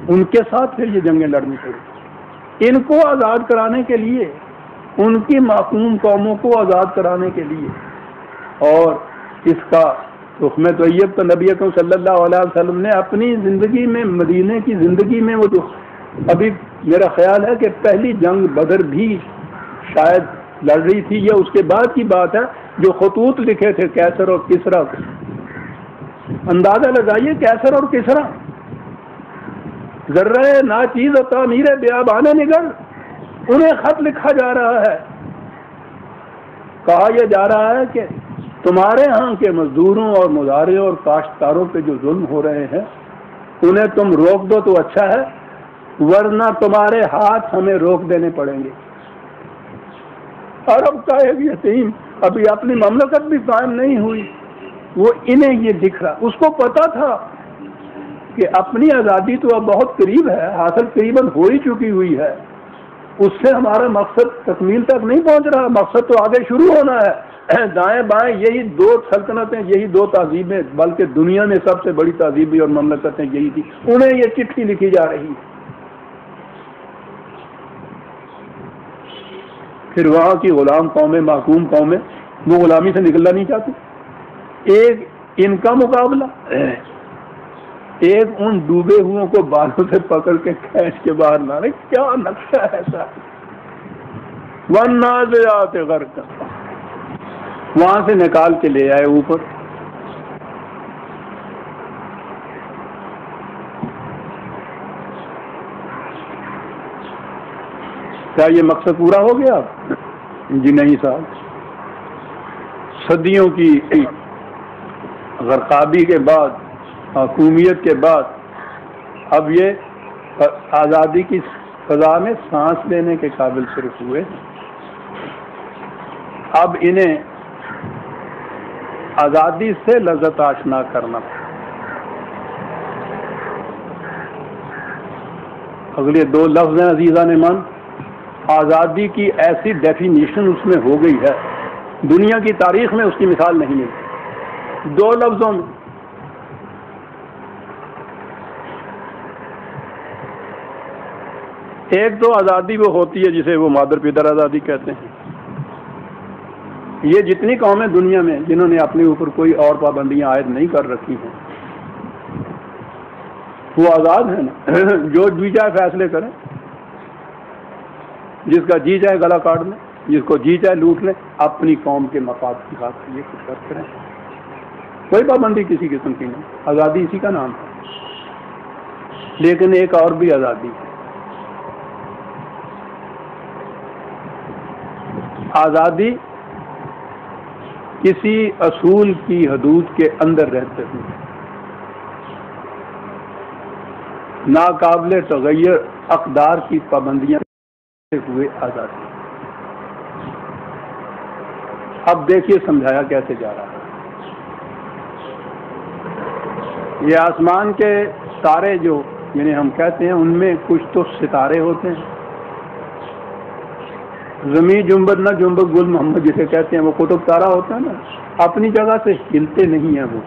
ان کے ساتھ پھر یہ جنگیں لڑنی پڑی ان کو آزاد کرانے کے لیے ان کی معقوم قوموں کو آزاد کرانے کے لیے۔ اور اس کا رخم طیب تو نبی اکم صلی اللہ علیہ وسلم نے اپنی زندگی میں، مدینے کی زندگی میں وہ جو ابھی میرا خیال ہے کہ پہلی جنگ بدر بھی شاید لڑ رہی تھی، یہ اس کے بعد کی بات ہے، جو خطوط لکھے تھے کیسر اور کسرا۔ اندازہ لگائیے کیسر اور کسرا۔ ذرہ نا چیز ہوتا میرے بیابانے نگر۔ انہیں خط لکھا جا رہا ہے۔ کہا یہ جا رہا ہے کہ تمہارے ہاں کے مزدوروں اور مظاہرے اور کاشتکاروں پہ جو ظلم ہو رہے ہیں، انہیں تم روک دو تو اچھا ہے، ورنہ تمہارے ہاتھ ہمیں روک دینے پڑیں گے۔ عرب کا ایک یتیم ابھی اپنی مملکت بھی قائم نہیں ہوئی۔ وہ انہیں یہ دکھ رہا۔ اس کو پتا تھا کہ اپنی آزادی تو اب بہت قریب ہے، حاصل قریب ہو ہی چکی ہوئی ہے۔ اس سے ہمارا مقصد تکمیل تک نہیں پہنچ رہا، مقصد تو آگے شروع ہونا ہے۔ دائیں بائیں یہی دو سلطنتیں، یہی دو تہذیبیں بلکہ دنیا میں سب سے بڑی تہذیبیں اور مملکتیں یہی تھی۔ انہیں یہ چٹھی لکھی جا رہی۔ پھر وہاں کی غلام قومیں معقوم قومیں، وہ غلامی سے نکلنا نہیں چاہتی ایک ان کا مقابلہ۔ ایک ان ڈوبے ہوئے کو بالوں سے پکڑ کے کھینچ کے باہر رہے کیا نقشہ ہے ایسا؟ ون آتے گھر کا وہاں سے نکال کے لے آئے اوپر۔ کیا یہ مقصد پورا ہو گیا؟ جی نہیں صاحب۔ صدیوں کی غرقابی کے بعد حکومیت کے بعد اب یہ آزادی کی فضا میں سانس لینے کے قابل صرف ہوئے۔ اب انہیں آزادی سے لذت آشنا کرنا۔ اگلے دو لفظ ہیں عزیزہ نے من۔ آزادی کی ایسی ڈیفینیشن اس میں ہو گئی ہے۔ دنیا کی تاریخ میں اس کی مثال نہیں ہے دو لفظوں میں۔ ایک تو آزادی وہ ہوتی ہے جسے وہ مادر پیدر آزادی کہتے ہیں۔ یہ جتنی قومیں دنیا میں جنہوں نے اپنے اوپر کوئی اور پابندیاں عائد نہیں کر رکھی ہیں۔ وہ آزاد ہیں۔ نا جو جی چاہے فیصلے کریں۔ جس کا جی چاہے گلا کاٹ لیں۔ جس کو جی چاہے لوٹ لیں۔ اپنی قوم کے مفاد کی بات یہ کچھ کر کریں۔ کوئی پابندی کسی قسم کی نہیں۔ آزادی اسی کا نام ہے۔ لیکن ایک اور بھی آزادی ہے۔ آزادی کسی اصول کی حدود کے اندر رہتے ہوئے ناقابل تغیر اقدار کی پابندیاں ہوئے آزادی۔ اب دیکھیے سمجھایا کیسے جا رہا ہے۔ یہ آسمان کے تارے جو یعنی ہم کہتے ہیں ان میں کچھ تو ستارے ہوتے ہیں۔ زمین جنبت نہ جنبت گل محمد جسے کہتے ہیں، وہ قطب تارا ہوتا ہے نا۔ اپنی جگہ سے ہلتے نہیں ہیں وہ۔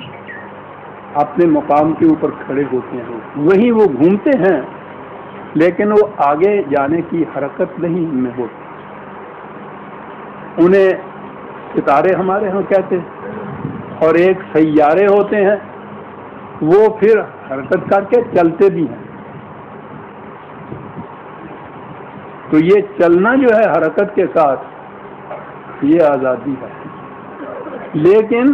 اپنے مقام کے اوپر کھڑے ہوتے ہیں۔ وہیں وہ گھومتے ہیں، لیکن وہ آگے جانے کی حرکت نہیں ان میں ہوتی انہیں ستارے ہمارے ہاں کہتے ہیں۔ اور ایک سیارے ہوتے ہیں، وہ پھر حرکت کر کے چلتے بھی ہیں۔ تو یہ چلنا جو ہے حرکت کے ساتھ یہ آزادی ہے۔ لیکن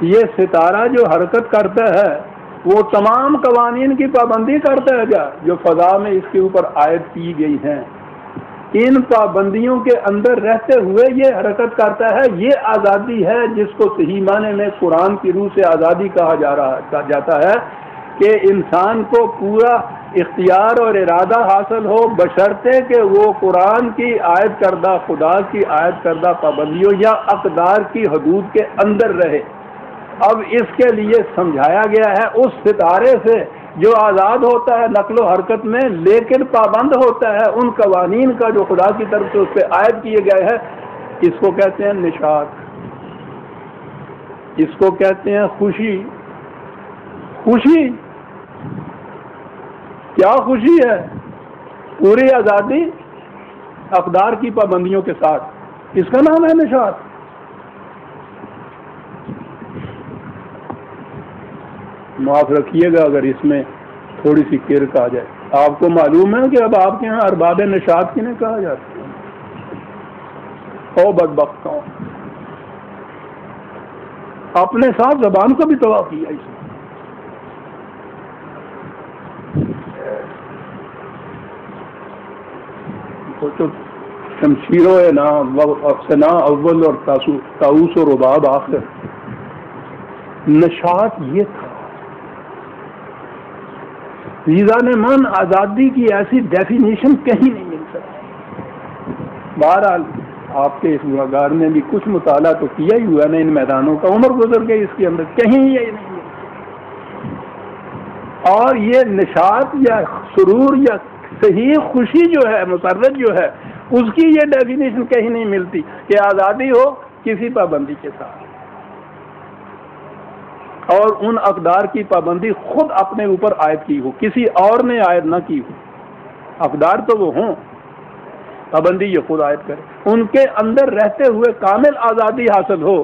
یہ ستارہ جو حرکت کرتا ہے، وہ تمام قوانین کی پابندی کرتا ہے کیا؟ جو فضا میں اس کے اوپر عائد کی گئی ہیں۔ ان پابندیوں کے اندر رہتے ہوئے یہ حرکت کرتا ہے، یہ آزادی ہے جس کو صحیح معنی میں قرآن کی روح سے آزادی کہا جا رہا جاتا ہے کہ انسان کو پورا اختیار اور ارادہ حاصل ہو، بشرطے کہ وہ قرآن کی عائد کردہ، خدا کی عائد کردہ پابندیوں یا اقدار کی حدود کے اندر رہے۔ اب اس کے لیے سمجھایا گیا ہے، اس ستارے سے جو آزاد ہوتا ہے نقل و حرکت میں، لیکن پابند ہوتا ہے ان قوانین کا جو خدا کی طرف سے اس پہ عائد کیے گئے ہیں۔ اس کو کہتے ہیں نشاط۔ اس کو کہتے ہیں خوشی۔ خوشی کیا خوشی ہے پوری آزادی اقدار کی پابندیوں کے ساتھ۔ اس کا نام ہے نشاط۔ معاف رکھیے گا اگر اس میں تھوڑی سی کیر کہا جائے۔ آپ کو معلوم ہے کہ اب آپ کے یہاں ارباب نشاط کنہیں کہا جاتا ہے۔ او بد بخت اپنے ساتھ زبان کو بھی تباہ کیا اس شمشیروں نا افسنا اول اور تاؤس و رباب آخر۔ نشاط یہ تھا۔ ویزا نے من آزادی کی ایسی ڈیفینیشن کہیں نہیں مل سکتی۔ بہرحال، آپ کے اس گار نے بھی کچھ مطالعہ تو کیا ہی ہوا نا ان میدانوں کا۔ عمر گزر گئی اس کے اندر، کہیں یہ نہیں اور یہ نشاط یا سرور یا صحیح خوشی جو ہے مسرت جو ہے، اس کی یہ ڈیفینیشن کہیں نہیں ملتی کہ آزادی ہو کسی پابندی کے ساتھ۔ اور ان اقدار کی پابندی خود اپنے اوپر عائد کی ہو، کسی اور نے عائد نہ کی ہو۔ اقدار تو وہ ہوں، پابندی یہ خود عائد کرے۔ ان کے اندر رہتے ہوئے کامل آزادی حاصل ہو۔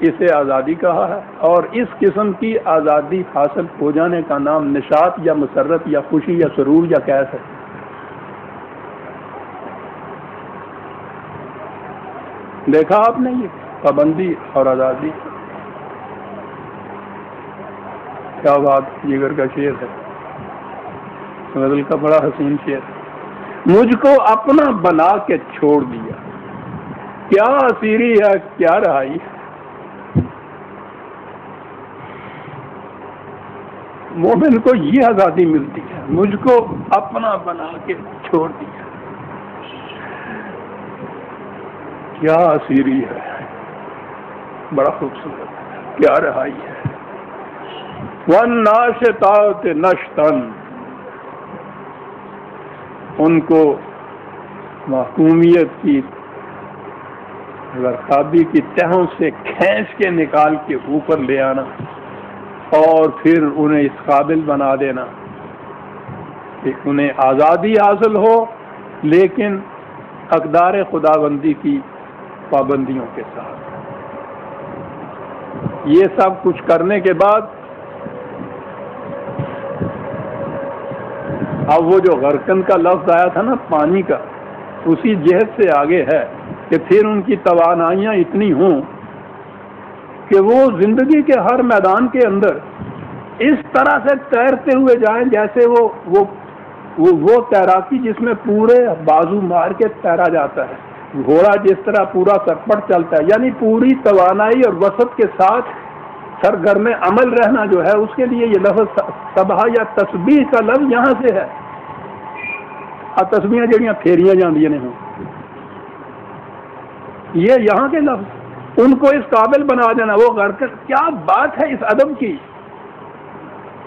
اسے آزادی کہا ہے اور اس قسم کی آزادی حاصل ہو جانے کا نام نشاط یا مسرت یا خوشی یا سرور یا کیس ہے۔ دیکھا آپ نے یہ پابندی اور آزادی۔ کیا بات جگر کا شعر ہے؟ غزل کا بڑا حسین شعر۔ مجھ کو اپنا بنا کے چھوڑ دیا۔ کیا اسیری ہے، کیا رہائی مومن کو یہ آزادی ملتی ہے، مجھ کو اپنا بنا کے چھوڑ دیا۔ کیا اسیری ہے؟ بڑا خوبصورت، کیا رہائی ہے۔ ون ناش نشتن ان کو محکومیت کی، غرقابی کی تہوں سے کھینچ کے نکال کے اوپر لے آنا۔ اور پھر انہیں اس قابل بنا دینا کہ انہیں آزادی حاصل ہو، لیکن اقدار خدا بندی کی پابندیوں کے ساتھ۔ یہ سب کچھ کرنے کے بعد اب وہ جو غرکن کا لفظ آیا تھا نا، پانی کا، اسی جہد سے آگے ہے کہ پھر ان کی توانائیاں اتنی ہوں کہ وہ زندگی کے ہر میدان کے اندر اس طرح سے تیرتے ہوئے جائیں جیسے وہ وہ وہ تیراکی جس میں پورے بازو مار کے تیرا جاتا ہے۔ گھوڑا جس طرح پورا سرپٹ چلتا ہے یعنی پوری توانائی اور وسط کے ساتھ سرگرم عمل رہنا جو ہے، اس کے لیے یہ لفظ سبھا یا تصبیح کا لفظ یہاں سے ہے۔ اور تصویریں جہاں پھیریاں جاندیاں نے ہوں۔ یہ یہاں کے لفظ۔ ان کو اس قابل بنا دینا، وہ غرکن کیا بات ہے اس ادب کی؟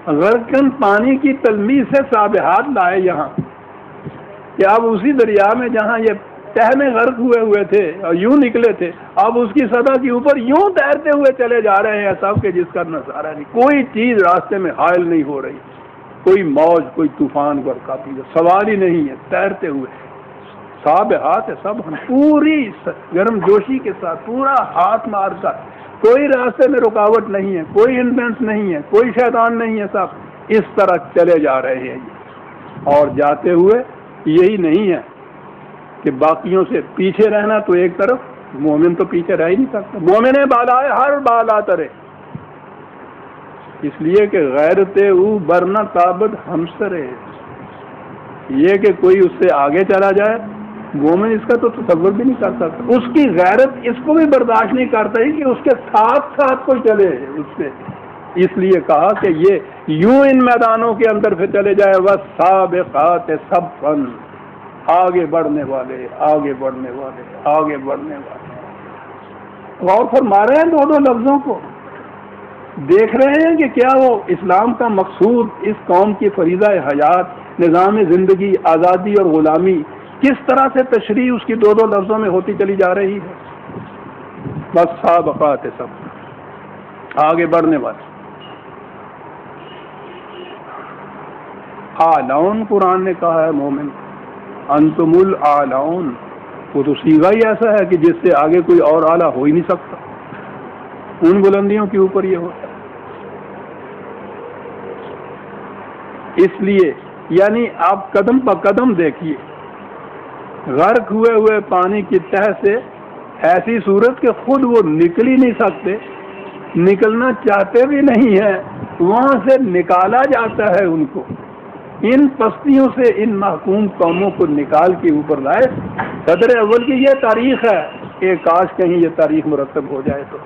غرکن پانی کی تلمیز سے صابحات لائے یہاں۔ کہ اب اسی دریا میں جہاں یہ تہ میں غرق ہوئے ہوئے تھے اور یوں نکلے تھے، اب اس کی سطح کے اوپر یوں تیرتے ہوئے چلے جا رہے ہیں سب کے جس کا نظارہ نہیں۔ کوئی چیز راستے میں حائل نہیں ہو رہی۔ کوئی موج، کوئی طوفان کو کافی سوال ہی نہیں ہے، تیرتے ہوئے۔ صاحب ہاتھ ہے سب پوری گرم جوشی کے ساتھ پورا ہاتھ مار کر۔ کوئی راستے میں رکاوٹ نہیں ہے، کوئی انفلوئنس نہیں ہے، کوئی شیطان نہیں ہے سب۔ اس طرح چلے جا رہے ہیں۔ اور جاتے ہوئے یہی نہیں ہے کہ باقیوں سے پیچھے رہنا تو ایک طرف، مومن تو پیچھے رہ ہی نہیں سکتا۔ مومن بالا ہے ہر بالا ترے۔ اس لیے کہ غیرت او برنا تابت ہمسرے یہ کہ کوئی اس سے آگے چلا جائے مومن اس کا تو تصور بھی نہیں کر سکتا اس کی غیرت اس کو بھی برداشت نہیں کرتا ہی کہ اس کے ساتھ ساتھ کوئی چلے اس سے۔ اس لیے کہا کہ یہ یوں ان میدانوں کے اندر پھر چلے جائے۔ وہ سابقات سب فن آگے بڑھنے والے، آگے بڑھنے والے، آگے بڑھنے والے۔ غور فرما رہے ہیں دو دو لفظوں کو۔ دیکھ رہے ہیں کہ کیا وہ اسلام کا مقصود اس قوم کی فریضہ حیات، نظام زندگی، آزادی اور غلامی کس طرح سے تشریح اس کی دو دو لفظوں میں ہوتی چلی جا رہی ہے؟ بس سابقات ہے سب۔ آگے بڑھنے والے۔ آلاؤن قرآن نے کہا ہے مومن، انتم العلاؤن وہ تو سیگا ہی ایسا ہے کہ جس سے آگے کوئی اور آلہ ہو ہی نہیں سکتا۔ ان بلندیوں کے اوپر یہ ہوتا ہے۔ اس لیے یعنی آپ قدم پہ قدم دیکھیے۔ غرق ہوئے ہوئے پانی کی تہ سے ایسی صورت کہ خود وہ نکل ہی نہیں سکتے، نکلنا چاہتے بھی نہیں ہیں، وہاں سے نکالا جاتا ہے ان کو۔ ان پستیوں سے ان محکوم قوموں کو نکال کے اوپر لائے۔ صدر اول کی یہ تاریخ ہے کہ کاش کہیں یہ تاریخ مرتب ہو جائے تو۔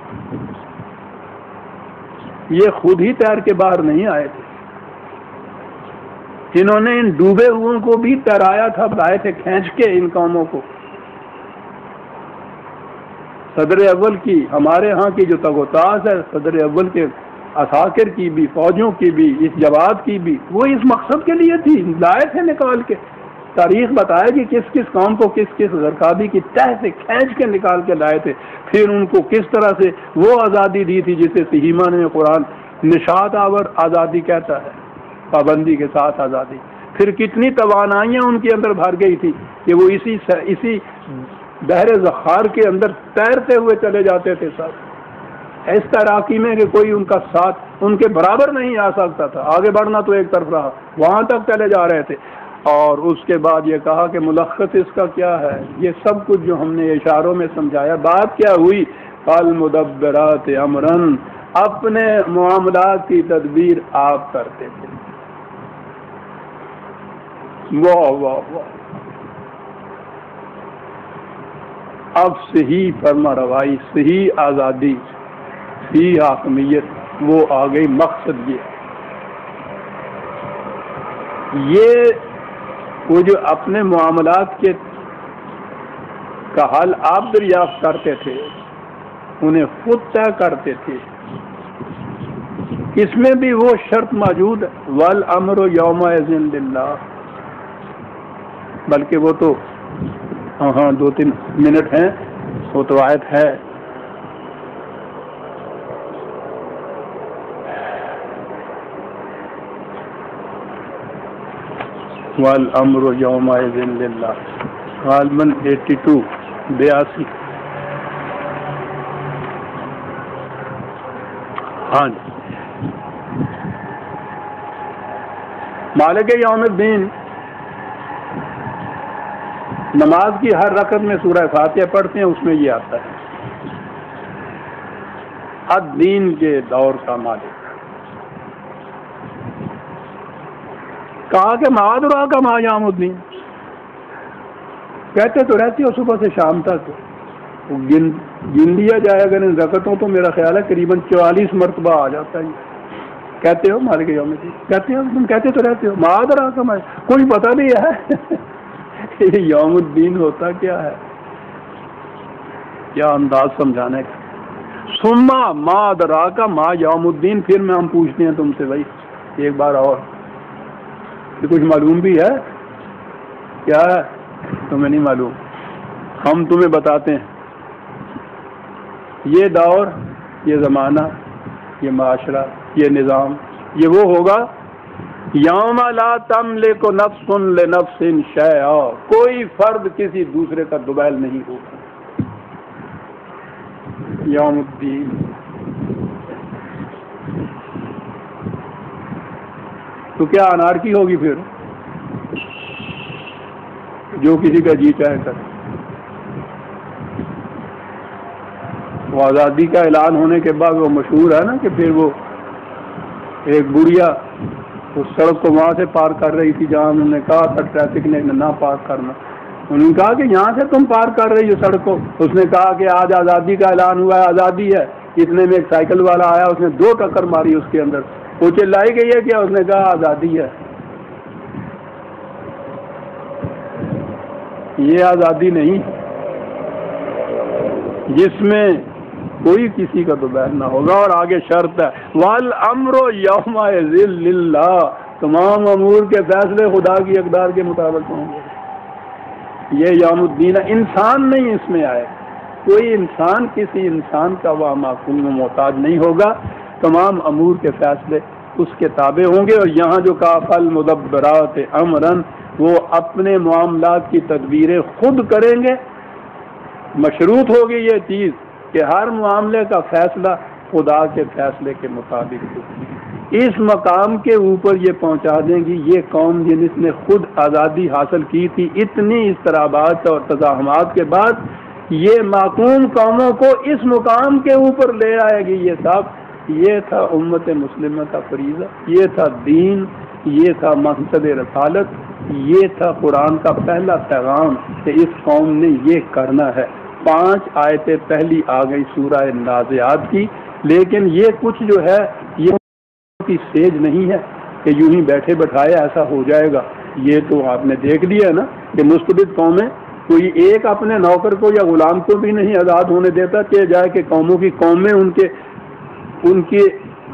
یہ خود ہی تیر کے باہر نہیں آئے تھے۔ جنہوں نے ان ڈوبے ہوئے کو بھی ترایا تھا لائے تھے کھینچ کے ان قوموں کو۔ صدر اول کی، ہمارے ہاں کی جو تگوتاز ہے، صدر اول کے اثاکر کی بھی، فوجوں کی بھی، اس جواب کی بھی، وہ اس مقصد کے لیے تھی، لائے تھے نکال کے۔ تاریخ بتایا کہ کس کس قوم کو کس کس غرقابی کی تہ سے کھینچ کے نکال کے لائے تھے۔ پھر ان کو کس طرح سے وہ آزادی دی تھی جسے سہیما نے قرآن نشاد آور آزادی کہتا ہے۔ پابندی کے ساتھ آزادی۔ پھر کتنی توانائیاں ان کے اندر بھر گئی تھی کہ وہ اسی اسی بحر ذخار کے اندر تیرتے ہوئے چلے جاتے تھے سب۔ اس تیراکی میں کہ کوئی ان کا ساتھ ان کے برابر نہیں آ سکتا تھا۔ آگے بڑھنا تو ایک طرف رہا۔ وہاں تک چلے جا رہے تھے۔ اور اس کے بعد یہ کہا کہ ملخص اس کا کیا ہے؟ یہ سب کچھ جو ہم نے اشاروں میں سمجھایا۔ بات کیا ہوئی؟ المدبرات امرن اپنے معاملات کی تدبیر آپ کرتے تھے۔ واہ واہ واہ۔ اب صحیح فرما روائی، صحیح آزادی، صحیح حاکمیت، وہ آ گئی مقصد یہ۔ یہ وہ جو اپنے معاملات کے کا حل آپ دریافت کرتے تھے، انہیں خود طے کرتے تھے۔ اس میں بھی وہ شرط موجود ول امر و یوم اللہ بلکہ وہ تو ہاں ہاں دو تین منٹ ہیں، وہ تو آیت ہے۔ امر یوم غالباً ایٹی ٹو، بیاسی۔ ہاں جی۔ مالک یوم الدین نماز کی ہر رقم میں سورہ فاتحہ پڑھتے ہیں، اس میں یہ آتا ہے۔ الدین کے دور کا مالک۔ کہا کہ مہادرا کا ماں جام الدین۔ کہتے تو رہتی ہو صبح سے شام تک۔ گن گن لیا جائے اگر ان رکتوں تو میرا خیال ہے قریباً چوالیس مرتبہ آ جاتا ہے۔ کہتے ہو مالک یوم کہتے ہو؟ تم کہتے تو رہتے ہو۔ مہادرا کا ماں کوئی پتہ نہیں ہے۔ یوم الدین ہوتا کیا ہے؟ کیا انداز سمجھانے کا سما ماں درا کا ماں یوم الدین، پھر میں ہم پوچھتے ہیں تم سے بھائی، ایک بار اور۔ یہ کچھ معلوم بھی ہے؟ کیا ہے؟ تمہیں نہیں معلوم۔ ہم تمہیں بتاتے ہیں۔ یہ دور، یہ زمانہ، یہ معاشرہ، یہ نظام، یہ وہ ہوگا یوم لا تم لے کو نفس لے نفس کوئی فرد کسی دوسرے کا دوبیل نہیں ہوگا یوم الدین۔ تو کیا انارکی ہوگی پھر؟ جو کسی کا جی چاہے کر۔ وہ آزادی کا اعلان ہونے کے بعد وہ مشہور ہے نا کہ پھر وہ ایک بڑھیا اس سڑک کو وہاں سے پار کر رہی تھی جہاں انہوں نے کہا تھا ٹریفک نے نہ پار کرنا۔ انہوں نے کہا کہ یہاں سے تم پار کر رہی ہو سڑک کو۔ اس نے کہا کہ آج آزادی کا اعلان ہوا ہے، آزادی ہے۔ اتنے میں ایک سائیکل والا آیا، اس نے دو ٹکر ماری اس کے اندر۔ وہ چلائی گئی ہے کیا؟ اس نے کہا آزادی ہے۔ یہ آزادی نہیں۔ جس میں کوئی کسی کا تو بہن نہ ہوگا اور آگے شرط ہے وال امر یوم اللہ تمام امور کے فیصلے خدا کی اقدار کے مطابق ہوں گے۔ یہ یوم الدین انسان نہیں اس میں آئے۔ کوئی انسان، کسی انسان کا وہ معقول میں محتاج نہیں ہوگا۔ تمام امور کے فیصلے اس کے تابع ہوں گے اور یہاں جو کافل مدبرات امرن، وہ اپنے معاملات کی تدبیریں خود کریں گے۔ مشروط ہوگی یہ چیز۔ کہ ہر معاملے کا فیصلہ خدا کے فیصلے کے مطابق ہو۔ اس مقام کے اوپر یہ پہنچا دیں گی، یہ قوم جن نے خود آزادی حاصل کی تھی، اتنی اضطرابات اور تزاحمات کے بعد یہ معقوم قوموں کو اس مقام کے اوپر لے آئے گی۔ یہ سب، یہ تھا امت مسلمہ کا فریضہ، یہ تھا دین، یہ تھا مقصد رسالت، یہ تھا قرآن کا پہلا پیغام کہ اس قوم نے یہ کرنا ہے۔ پانچ آیتیں پہلی آ گئی سورہ نازیات کی، لیکن یہ کچھ جو ہے، یہ کی سیج نہیں ہے کہ یوں ہی بیٹھے بٹھائے ایسا ہو جائے گا۔ یہ تو آپ نے دیکھ لیا نا کہ مستبد قومیں، کوئی ایک اپنے نوکر کو یا غلام کو بھی نہیں آزاد ہونے دیتا، کہ جائے کہ قوموں کی قومیں ان کے، ان کی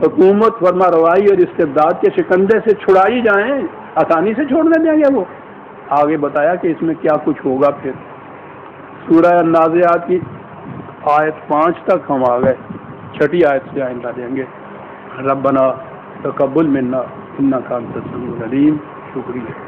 حکومت فرما روائی اور استبداد کے شکندے سے چھڑائی جائیں، آسانی سے چھوڑنے دیں گے وہ۔ آگے بتایا کہ اس میں کیا کچھ ہوگا پھر۔ سورہ اندازیات کی آیت پانچ تک ہم آ گئے۔ چھٹی آیت سے آئندہ دیں گے۔ ربنا تقبل منا، انکا انت السمیع العلیم۔ شکریہ۔